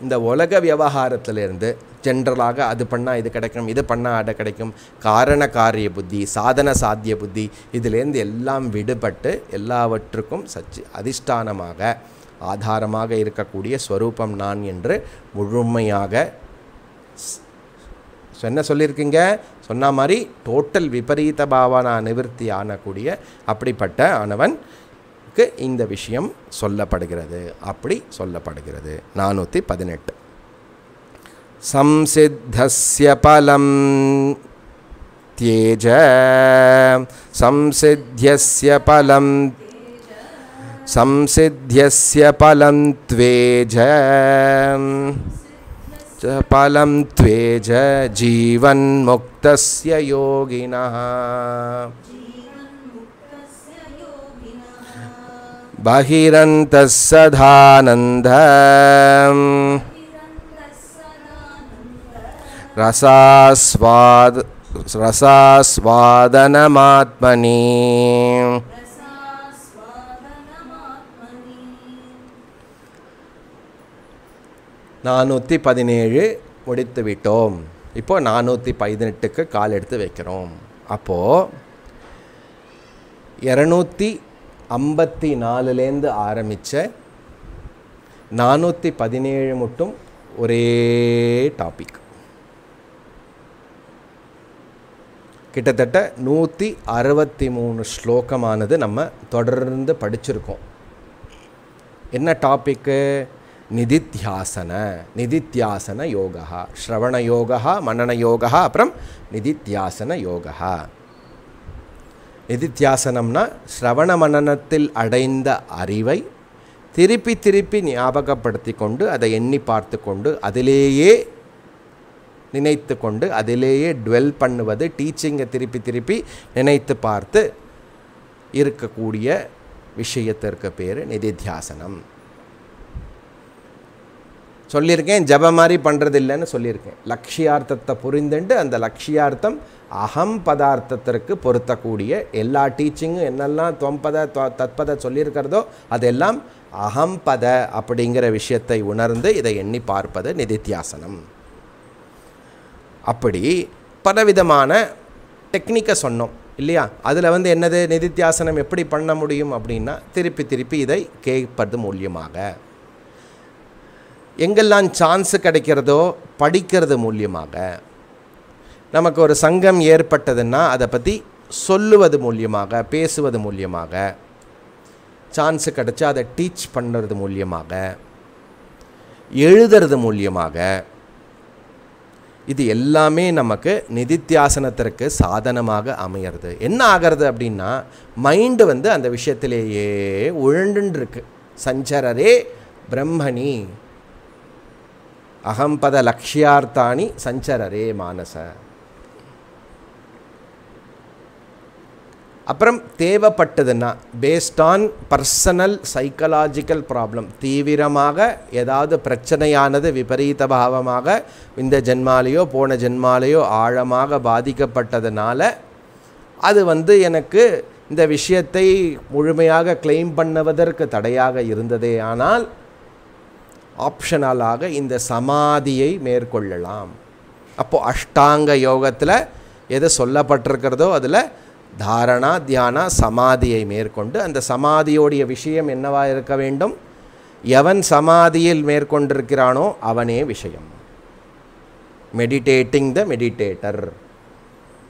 இந்த உலக விவகாரத்திலேருந்து ஜென்ரலாக அது பண்ணால் இது கிடைக்கும் இது பண்ணால் அது கிடைக்கும். காரண காரிய புத்தி சாதன சாத்திய புத்தி இதிலேருந்து எல்லாம் விடுபட்டு எல்லாவற்றுக்கும் சச்சி அதிஷ்டானமாக ஆதாரமாக இருக்கக்கூடிய ஸ்வரூபம் நான் என்று முழுமையாக என்ன சொல்லியிருக்கீங்க? சொன்ன மாதிரி டோட்டல் விபரீத பாவனா நிவர்த்தி ஆனக்கூடிய அப்படிப்பட்ட ஆனவனுக்கு இந்த விஷயம் சொல்லப்படுகிறது அப்படி சொல்லப்படுகிறது நானூற்றி பதினெட்டு संसिद्धस्य पलं त्येज संसिध्यस्य पलं संसिध्यस्य पलं त्वेज च पलं त्वेज जीवन्मुक्तस्य योगिनः बहिरन्तः सदानन्दम् रसास्वाद रसास्वादनमात्मनि நானூற்றி பதினேழு முடித்து விட்டோம் இப்போ நானூற்றி பதினெட்டுக்கு கால் எடுத்து வைக்கிறோம் அப்போது இரநூத்தி ஐம்பத்தி நாலுலேருந்து ஆரம்பித்த நானூற்றி பதினேழு மட்டும் ஒரே டாபிக் கிட்டத்தட்ட நூற்றி அறுபத்தி மூணு ஸ்லோகமானது நம்ம தொடர்ந்து படிச்சிருக்கோம். என்ன டாப்பிக்கு நிதித்தியாசன நிதித்தியாசன யோகா ஸ்ரவண யோகா மன்னன யோகா அப்புறம் நிதித்தியாசன யோகா நிதித்தியாசனம்னா ஸ்ரவண மனநத்தில் அடைந்த அறிவை திருப்பி திருப்பி ஞாபகப்படுத்தி கொண்டு அதை எண்ணி பார்த்து கொண்டு அதிலேயே நினைத்து கொண்டு அதிலேயே டுவெல் பண்ணுவது டீச்சிங்கை திருப்பி திருப்பி நினைத்து பார்த்து இருக்கக்கூடிய விஷயத்திற்கு பேர் நிதித்தியாசனம். சொல்லியிருக்கேன் ஜப மாதிரி பண்ணுறது இல்லைன்னு சொல்லியிருக்கேன். லக்ஷியார்த்தத்தை புரிந்துண்டு அந்த லக்ஷியார்த்தம் அகம் பதார்த்தத்திற்கு பொருத்தக்கூடிய எல்லா டீச்சிங்கும் என்னெல்லாம் தொம்பத தத்பத சொல்லியிருக்கிறதோ அதெல்லாம் அகம்பத அப்படிங்கிற விஷயத்தை உணர்ந்து இதை எண்ணி பார்ப்பது நிதித்தியாசனம். அப்படி பலவிதமான டெக்னிக்கை சொன்னோம் இல்லையா? அதில் வந்து என்னது? நிதித்தியாசனம் எப்படி பண்ண முடியும் அப்படின்னா திருப்பி திருப்பி இதை கேட்பது மூலியமாக. எங்கெல்லாம் சான்ஸ் கிடைக்கிறதோ படிக்கிறது மூலியமாக. நமக்கு ஒரு சங்கம் ஏற்பட்டதுன்னா அதை பற்றி சொல்லுவது மூலியமாக பேசுவது மூலியமாக சான்ஸு கிடச்சா அதை டீச் பண்ணுறது மூலியமாக எழுதுறது மூலியமாக இது எல்லாமே நமக்கு நிதித்தியாசனத்திற்கு சாதனமாக அமையிறது. என்ன ஆகிறது அப்படின்னா மைண்டு வந்து அந்த விஷயத்திலேயே உழண்டுருக்கு சஞ்சரரே பிரம்மணி. அகம்பத லக்ஷ்யார்த்தானி சஞ்சரரே மானச. அப்புறம் தேவைப்பட்டதுன்னா based on personal psychological problem தீவிரமாக ஏதாவது பிரச்சனையானது விபரீத பாவமாக இந்த ஜென்மாலேயோ போன ஜென்மாலேயோ ஆழமாக பாதிக்கப்பட்டதுனால அது வந்து எனக்கு இந்த விஷயத்தை முழுமையாக கிளைம் பண்ணுவதற்கு தடையாக இருந்ததே ஆனால் ஆப்ஷனலாக இந்த சமாதியை மேற்கொள்ளலாம். அப்போது அஷ்டாங்க யோகத்தில் எது சொல்லப்பட்டிருக்கிறதோ அதில் தாரணா தியானா சமாதியை மேற்கொண்டு அந்த சமாதியோடைய விஷயம் என்னவா இருக்க வேண்டும்? எவன் சமாதியில் மேற்கொண்டிருக்கிறானோ அவனே விஷயம். மெடிடேட்டிங் த மெடிடேட்டர்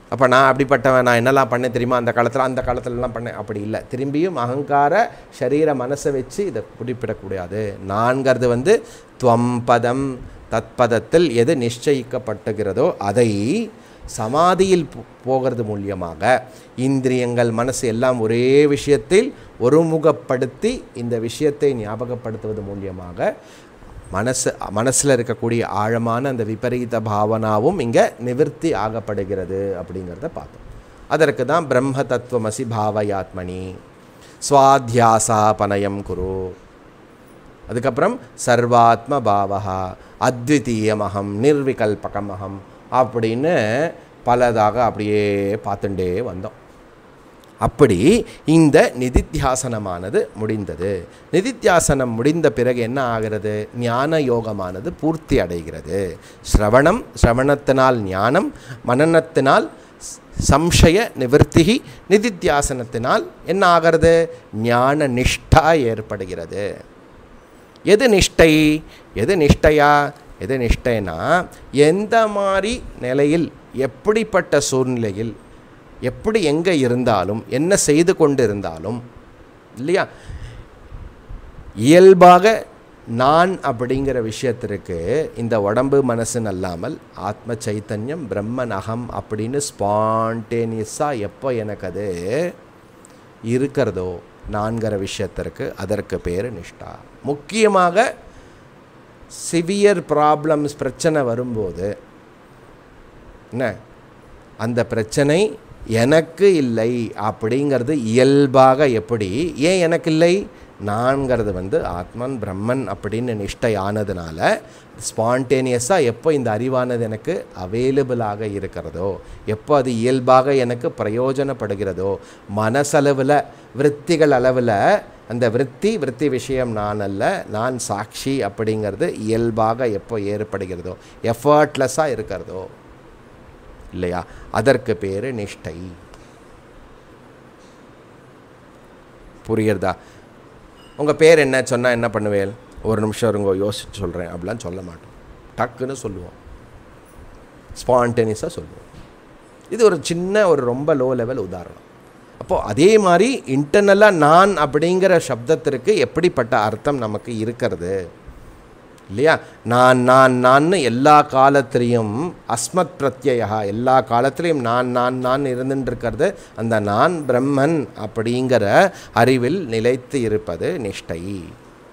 அப்போ நான் அப்படிப்பட்டவன் நான் என்னெல்லாம் பண்ணேன் தெரியுமா? அந்த காலத்தில் அந்த காலத்துலலாம் பண்ணேன். அப்படி இல்லை. திரும்பியும் அகங்கார சரீர மனசை வச்சு இதை குறிப்பிடக்கூடாது. நான்கிறது வந்து துவம்பதம் தத்பதத்தில் எது நிச்சயிக்கப்பட்டுகிறதோ அதை சமாதியில் போ- போகிறது மூலியமாக இந்திரியங்கள் மனசு எல்லாம் ஒரே விஷயத்தில் ஒருமுகப்படுத்தி இந்த விஷயத்தை ஞாபகப்படுத்துவது மூலியமாக மனசு மனசில் இருக்கக்கூடிய ஆழமான அந்த விபரீத பாவனாவும் இங்கே நிவர்த்தி ஆகப்படுகிறது அப்படிங்கிறத பார்த்தோம். அதற்கு தான் பிரம்ம தத்துவமசி பாவயாத்மனி ஸ்வாத்தியாசா பனயம் குரு. அதுக்கப்புறம் சர்வாத்ம பாவகா அத்விதீயமகம் நிர்விகல்பகமகம். அப்படின்னு பலதாக அப்படியே பார்த்துட்டே வந்தோம். அப்படி இந்த நிதித்தியாசனமானது முடிந்தது. நிதித்தியாசனம் முடிந்த பிறகு என்ன ஆகிறது? ஞான யோகமானது பூர்த்தி அடைகிறது. ஸ்ரவணம் ஸ்ரவணத்தினால் ஞானம் மனநத்தினால் சம்சய நிவர்த்திகி நிதித்தியாசனத்தினால் என்ன ஆகிறது? ஞான நிஷ்டா ஏற்படுகிறது. எது நிஷ்டை? எது நிஷ்டையா? எது நிஷ்டைனா எந்த மாதிரி நிலையில் எப்படிப்பட்ட சூழ்நிலையில் எப்படி எங்கே இருந்தாலும் என்ன செய்து கொண்டு இருந்தாலும் இல்லையா? இயல்பாக நான் அப்படிங்கிற விஷயத்திற்கு இந்த உடம்பு மனசுன்னு அல்லாமல் ஆத்ம சைத்தன்யம் பிரம்மன் அகம் அப்படின்னு ஸ்பான்டேனியஸாக எப்போ எனக்கு அது இருக்கிறதோ நான்கிற விஷயத்திற்கு அதற்கு பேர் நிஷ்டா. முக்கியமாக சிவியர் ப்ராப்ளம்ஸ் பிரச்சனை வரும்போது என்ன? அந்த பிரச்சனை எனக்கு இல்லை அப்படிங்கிறது இயல்பாக எப்படி? ஏன் எனக்கு இல்லை? நான்கிறது வந்து ஆத்மன் பிரம்மன் அப்படின்னு நிஷ்டை ஆனதுனால ஸ்பான்டேனியஸாக எப்போ இந்த அறிவானது எனக்கு அவைலபிளாக இருக்கிறதோ எப்போ அது இயல்பாக எனக்கு பிரயோஜனப்படுகிறதோ மனசளவில் விற்த்திகள் அளவில் அந்த விற்பி விற்பி விஷயம் நான் அல்ல நான் சாட்சி அப்படிங்கிறது இயல்பாக எப்போ ஏற்படுகிறதோ எஃபர்ட்லெஸ்ஸாக இருக்கிறதோ இல்லையா? அதற்கு பேர் நிஷ்டை. புரியுறதா உங்கள் பேர் என்ன? சொன்னால் என்ன பண்ணுவேன் ஒரு நிமிஷம் இருங்க யோசிச்சு சொல்கிறேன் அப்படிலாம் சொல்ல மாட்டோம். டக்குன்னு சொல்லுவோம். ஸ்பான்டேனியஸாக சொல்லுவோம். இது ஒரு சின்ன ஒரு ரொம்ப லோ லெவல் உதாரணம். அப்போது அதே மாதிரி இன்டர்னலாக நான் அப்படிங்கிற சப்தத்திற்கு எப்படிப்பட்ட அர்த்தம் நமக்கு இருக்கிறது? இல்லையா? நான் நான் நான்னு எல்லா காலத்திலையும் அஸ்மத் பிரத்யயா எல்லா காலத்திலையும் நான் நான் நான் இருந்துட்டு அந்த நான் பிரம்மன் அப்படிங்கிற அறிவில் நிலைத்து இருப்பது நிஷ்டை.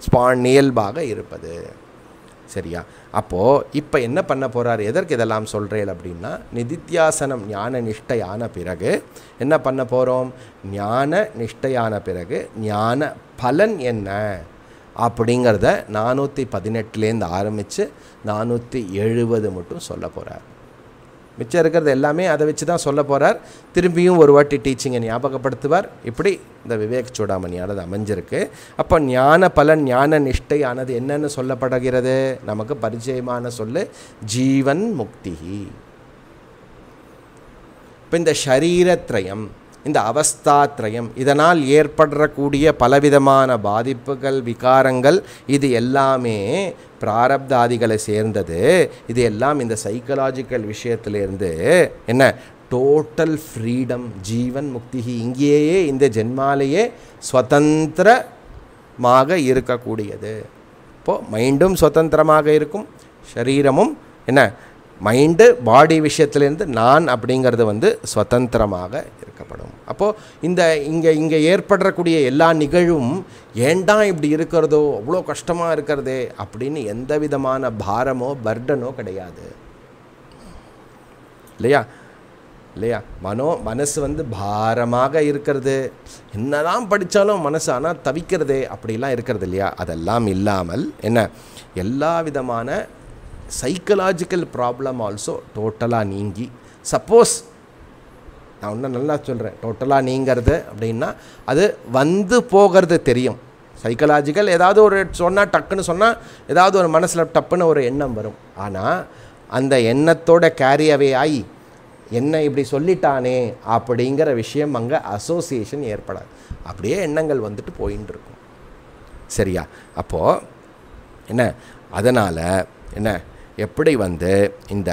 ஸ்பான் இயல்பாக இருப்பது. சரியா? அப்போது இப்போ என்ன பண்ண போகிறார் எதற்கு இதெல்லாம் சொல்கிறேன் அப்படின்னா நிதித்தியாசனம் ஞான நிஷ்டையான பிறகு என்ன பண்ண போகிறோம் ஞான நிஷ்டையான பிறகு ஞான பலன் என்ன? அப்படிங்கிறத நானூற்றி பதினெட்டுலேருந்து ஆரம்பித்து நானூற்றி எழுபது மட்டும் சொல்ல போகிறார் மிச்சம் இருக்கிறது எல்லாமே அதை வச்சு தான் சொல்ல போகிறார் திரும்பியும் ஒரு வாட்டி டீச்சிங்கை ஞாபகப்படுத்துவார். இப்படி இந்த விவேக் சூடாமணியானது அமைஞ்சிருக்கு. அப்போ ஞான பலன் ஞான நிஷ்டையானது என்னென்னு சொல்லப்படுகிறது? நமக்கு பரிச்சயமான சொல்லு ஜீவன் முக்தி இப்போ இந்த ஷரீரத்ரயம் இந்த அவஸ்தாத்ரயம். இதனால் ஏற்படக்கூடிய பலவிதமான பாதிப்புகள் விகாரங்கள் இது எல்லாமே பிராரப்தாதிகளை சேர்ந்தது. இது எல்லாம் இந்த சைக்கலாஜிக்கல் விஷயத்திலேருந்து என்ன? டோட்டல் ஃப்ரீடம் ஜீவன் முக்தி இங்கேயே இந்த ஜென்மாலேயே சுதந்திரமாக இருக்கக்கூடியது. இப்போது மைண்டும் சுதந்திரமாக இருக்கும் சரீரமும் என்ன? மைண்டு பாடி விஷயத்துலேருந்து நான் அப்படிங்கிறது வந்து சுதந்திரமாக இருக்கப்படும். அப்போது இந்த இங்கே இங்கே ஏற்படக்கூடிய எல்லா நிகழ்வும் ஏன்டா இப்படி இருக்கிறதோ அவ்வளோ கஷ்டமாக இருக்கிறதே அப்படின்னு எந்த விதமான பாரமோ பர்டனோ கிடையாது. இல்லையா? இல்லையா? மனோ மனசு வந்து பாரமாக இருக்கிறது. என்னதான் படித்தாலும் மனசு ஆனால் தவிக்கிறதே அப்படிலாம் இருக்கிறது இல்லையா? அதெல்லாம் இல்லாமல் என்ன? எல்லா விதமான சைக்கலாஜிக்கல் ப்ராப்ளம் ஆல்சோ டோட்டலாக நீங்கி சப்போஸ் நான் இன்னும் நல்லா சொல்கிறேன் டோட்டலாக நீங்கிறது அப்படின்னா அது வந்து போகிறது தெரியும். சைக்கலாஜிக்கல் ஏதாவது ஒரு சொன்னால் டக்குன்னு சொன்னால் ஏதாவது ஒரு மனசில் டப்புன்னு ஒரு எண்ணம் வரும். ஆனால் அந்த எண்ணத்தோட கேரியவே ஆகி என்ன இப்படி சொல்லிட்டானே அப்படிங்கிற விஷயம் அங்கே அசோசியேஷன் ஏற்படாது. அப்படியே எண்ணங்கள் வந்துட்டு போயின்னு இருக்கும் சரியா? அப்போது என்ன? அதனால் என்ன? எப்படி வந்து இந்த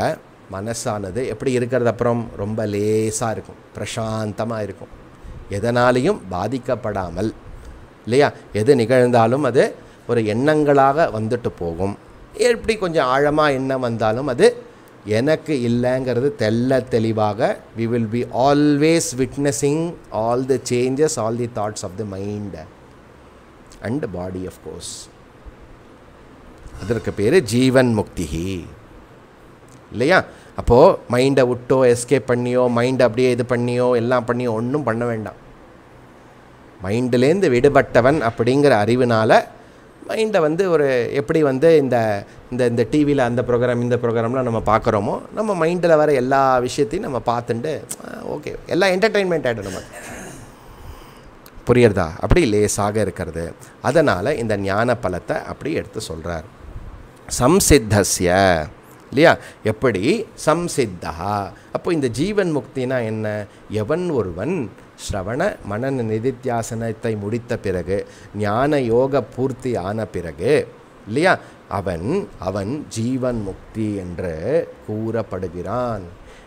மனசானது எப்படி இருக்கிறது அப்புறம் ரொம்ப லேசாக இருக்கும் பிரசாந்தமாக இருக்கும். எதனாலையும் பாதிக்கப்படாமல் இல்லையா? எது நிகழ்ந்தாலும் அது ஒரு எண்ணங்களாக வந்துட்டு போகும். எப்படி கொஞ்சம் ஆழமாக எண்ணம் வந்தாலும் அது எனக்கு இல்லைங்கிறது தெல்ல தெளிவாக we will be always witnessing all the changes all the thoughts of the mind and body of course அதற்கு பேர் ஜீவன் முக்திஹி இல்லையா? அப்போது மைண்டை விட்டோ எஸ்கேப் பண்ணியோ மைண்டை அப்படியே இது பண்ணியோ எல்லாம் பண்ணியோ ஒன்றும் பண்ண வேண்டாம். மைண்டுலேருந்து விடுபட்டவன் அப்படிங்கிற அறிவினால் மைண்டை வந்து ஒரு எப்படி வந்து இந்த இந்த இந்த டிவியில் அந்த ப்ரோக்ராம் இந்த ப்ரோக்ராம்லாம் நம்ம பார்க்குறோமோ நம்ம மைண்டில் வர எல்லா விஷயத்தையும் நம்ம பார்த்துட்டு ஓகே எல்லாம் என்டர்டெயின்மெண்ட் ஆகிடும் நமக்கு புரியுறதா? அப்படி லேசாக இருக்கிறது. அதனால் இந்த ஞான பலத்தை அப்படி எடுத்து சொல்கிறார் சம்சித்தஸ்ய. இல்லையா? எப்படி? சம்சித்தா. அப்போ இந்த ஜீவன் முக்தினா என்ன? எவன் ஒருவன் ஸ்ரவண மனன நிதித்தியாசனத்தை முடித்த பிறகு ஞான யோக பூர்த்தி ஆன பிறகு இல்லையா? அவன் அவன் ஜீவன் முக்தி என்று கூறப்படுகிறான்.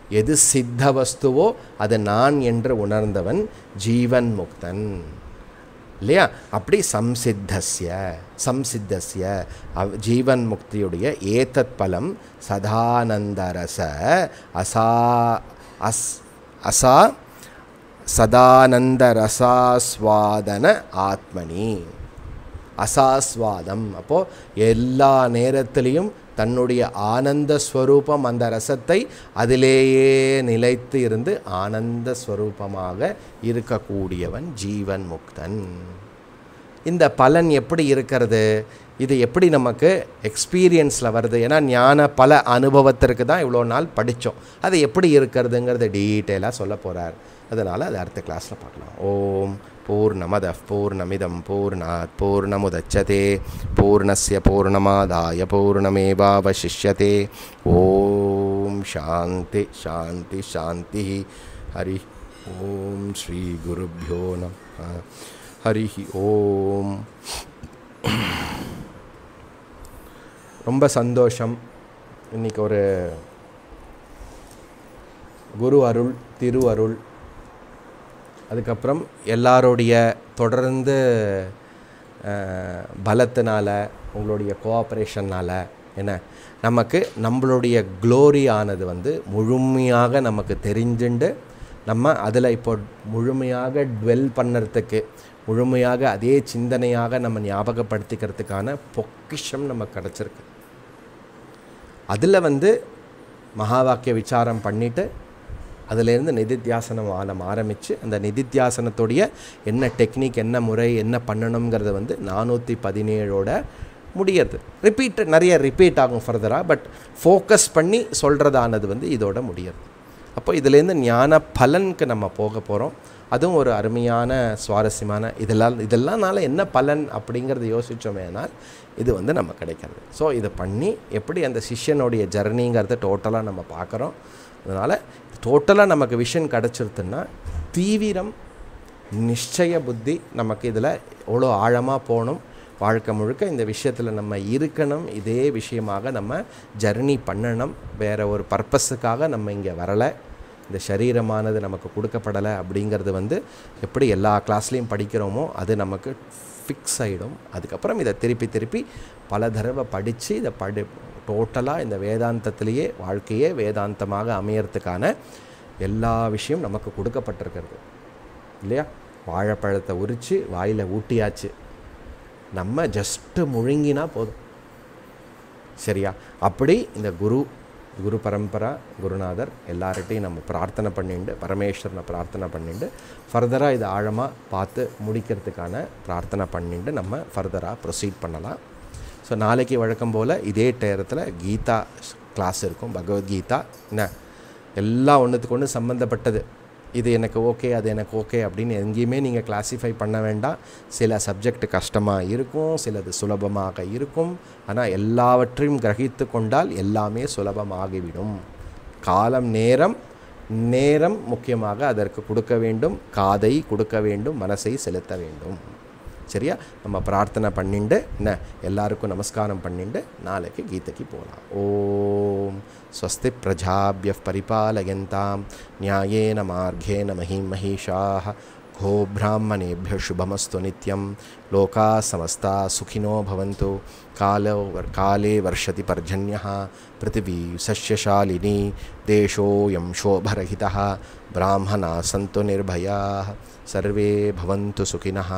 எது சித்த வஸ்துவோ அது நான் என்று உணர்ந்தவன் ஜீவன் முக்தன். இல்லையா? அப்படி சம்சித்தஸ்ய சம்சித்தஸ்ய ஜீவன் முக்தியுடைய ஏதத் பலம் சதானந்தரச அசா அஸ் அசா சதானந்தரசாஸ்வாதன ஆத்மனி. அசாஸ்வாதம். அப்போது எல்லா நேரத்திலையும் தன்னுடைய ஆனந்த ஸ்வரூபம் அந்த ரசத்தை அதிலேயே நிலைத்து இருந்து ஆனந்த ஸ்வரூபமாக இருக்கக்கூடியவன் ஜீவன் முக்தன். இந்த பலன் எப்படி இருக்கிறது? இது எப்படி நமக்கு எக்ஸ்பீரியன்ஸில் வருது? ஏன்னா ஞான பல அனுபவத்திற்கு தான் இவ்வளோ நாள் படித்தோம். அது எப்படி இருக்கிறதுங்கிறத டீட்டெயிலாக சொல்ல போகிறார் அதனால் அது அடுத்த கிளாஸில் பார்க்கலாம். ஓம் பூர்ணமத பூர்ணமிதம் பூர்ணாத் பூர்ணமுதச்சதே பூர்ணஸ்ய பூர்ணமாதாய பூர்ணமேவாவசிஷ்யதே ஓம் சாந்தி சாந்தி சாந்தி ஹரி ஓம் ஸ்ரீ குருभ्यो நம ஹரி ஓம் ரொம்ப சந்தோஷம். இன்றைக்கி ஒரு குரு அருள் திரு அருள் அதுக்கப்புறம் எல்லாருடைய தொடர்ந்து பலத்தினால் பலத்தினால உங்களுடைய கோஆப்ரேஷனால் என்ன நமக்கு நம்மளுடைய க்ளோரி ஆனது வந்து முழுமையாக நமக்கு தெரிஞ்சுண்டு நம்ம அதில் இப்போ முழுமையாக டுவெல் பண்ணுறதுக்கு முழுமையாக அதே சிந்தனையாக நம்ம ஞாபகப்படுத்திக்கிறதுக்கான பொக்கிஷம் நமக்கு கிடச்சிருக்கு. அதில் வந்து மகா வாக்கிய விசாரம் பண்ணிவிட்டு அதிலேருந்து நிதித்தியாசனம் நம்ம ஆரம்பித்து அந்த நிதித்தியாசனத்துடைய என்ன டெக்னிக் என்ன முறை என்ன பண்ணணுங்கிறத வந்து நானூற்றி பதினேழோட முடியறது. ரிப்பீட் நிறைய ரிப்பீட் ஆகும் ஃபர்தராக பட் ஃபோக்கஸ் பண்ணி சொல்கிறதானது வந்து இதோட முடியறது. அப்போ இதுலேருந்து ஞான பலனுக்கு நம்ம போக போகிறோம் அதுவும் ஒரு அருமையான சுவாரஸ்யமான இதெல்லாம் இதெல்லாம்னால என்ன பலன் அப்படிங்கிறத யோசித்தோமேனால் இது வந்து நம்ம கிடைக்கிறது. ஸோ இதை பண்ணி எப்படி அந்த சிஷ்யனுடைய ஜர்னிங்கிறத டோட்டலாக நம்ம பார்க்குறோம். அதனால் டோட்டலாக நமக்கு விஷன் கிடச்சிருதுன்னா தீவிரம் நிச்சய புத்தி நமக்கு இதில் எவ்வளோ ஆழமாக போகணும் வாழ்க்கை முழுக்க இந்த விஷயத்தில் நம்ம இருக்கணும் இதே விஷயமாக நம்ம ஜர்னி பண்ணணும் வேறு ஒரு பர்பஸுக்காக நம்ம இங்கே வரலை இந்த சரீரமானது நமக்கு கொடுக்கப்படலை அப்படிங்கிறது வந்து எப்படி எல்லா கிளாஸ்லேயும் படிக்கிறோமோ அது நமக்கு ஃபிக்ஸ் ஆகிடும் அதுக்கப்புறம் இதை திருப்பி திருப்பி பல தடவை படித்து இதை படி டோட்டலாக இந்த வேதாந்தத்திலேயே வாழ்க்கையே வேதாந்தமாக அமையறதுக்கான எல்லா விஷயம் நமக்கு கொடுக்கப்பட்டிருக்கிறது. இல்லையா? வாழைப்பழத்தை உரித்து வாயில் ஊட்டியாச்சு. நம்ம ஜஸ்ட்டு முழுங்கினா போதும். சரியா? அப்படி இந்த குரு குரு பரம்பரா குருநாதர் எல்லார்கிட்டையும் நம்ம பிரார்த்தனை பண்ணிட்டு பரமேஸ்வரனை பிரார்த்தனை பண்ணிட்டு ஃபர்தராக இதை ஆழமாக பார்த்து முடிக்கிறதுக்கான பிரார்த்தனை பண்ணிண்டு நம்ம ஃபர்தராக ப்ரொசீட் பண்ணலாம். ஸோ நாளைக்கு வழக்கம் போல் இதே நேரத்தில் கீதா கிளாஸ் இருக்கும் பகவத்கீதா. என்ன? எல்லா ஒன்றுத்துக்கு ஒன்று சம்மந்தப்பட்டது இது எனக்கு ஓகே அது எனக்கு ஓகே அப்படின்னு எங்கேயுமே நீங்கள் கிளாஸிஃபை பண்ண வேண்டாம். சில சப்ஜெக்ட் கஷ்டமாக இருக்கும் சிலது சுலபமாக இருக்கும். ஆனால் எல்லாவற்றையும் கிரகித்து கொண்டால் எல்லாமே சுலபமாகிவிடும். காலம் நேரம் நேரம் முக்கியமாக அதற்கு கொடுக்க வேண்டும். காதை கொடுக்க வேண்டும் மனசை செலுத்த வேண்டும். சரியா நம்ம பிரார்த்தனை பண்ணிண்டு என்ன எல்லாருக்கும் நமஸ்காரம் பண்ணிண்டு நாளைக்கு கீதைக்கு போகலாம் ஓம் ஸ்வஸ்தி பிரஜாபிய பரிபாலயந்தாம் நியாயேன மார்கேன மஹீம் மஹீஷாः गो ब्राह्मणेभ्यः शुभमस्तु नित्यं लोकाः समस्ता सुखिनो भवन्तु कालो वर काले वर्षति पर्जन्यः पृथिवी सस्यशालिनी देशोऽयं शोभरहितः ब्राह्मणाः सन्तु निर्भयाः सर्वे भवन्तु सुखिनः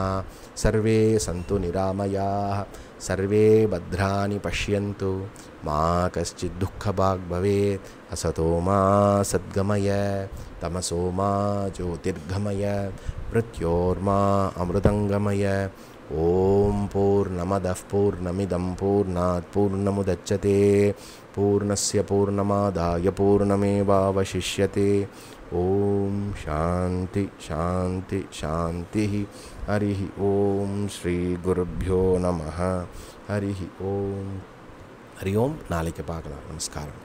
सर्वे सन्तु निरामयाः, सर्वे भद्राणि पश्यन्तु। मा कश्चित् दुःखभाग् भवेत्, असतो मा सद्गमय, तमसो मा ज्योतिर्गमय मृत्योर्मा अमृतङ्गमय। ॐ पूर्णमदः पूर्णमिदं पूर्णात् पूर्णमुदच्यते पूर्णस्य पूर्णमादाय पूर्णमेवावशिष्यते। ॐ शान्ति शान्ति, शान्तिः। हरिः ॐ श्रीगुरुभ्यो नमः हरिः ॐ हरि ओम् नालिके பார்க்கலாம் நமஸ்காரம்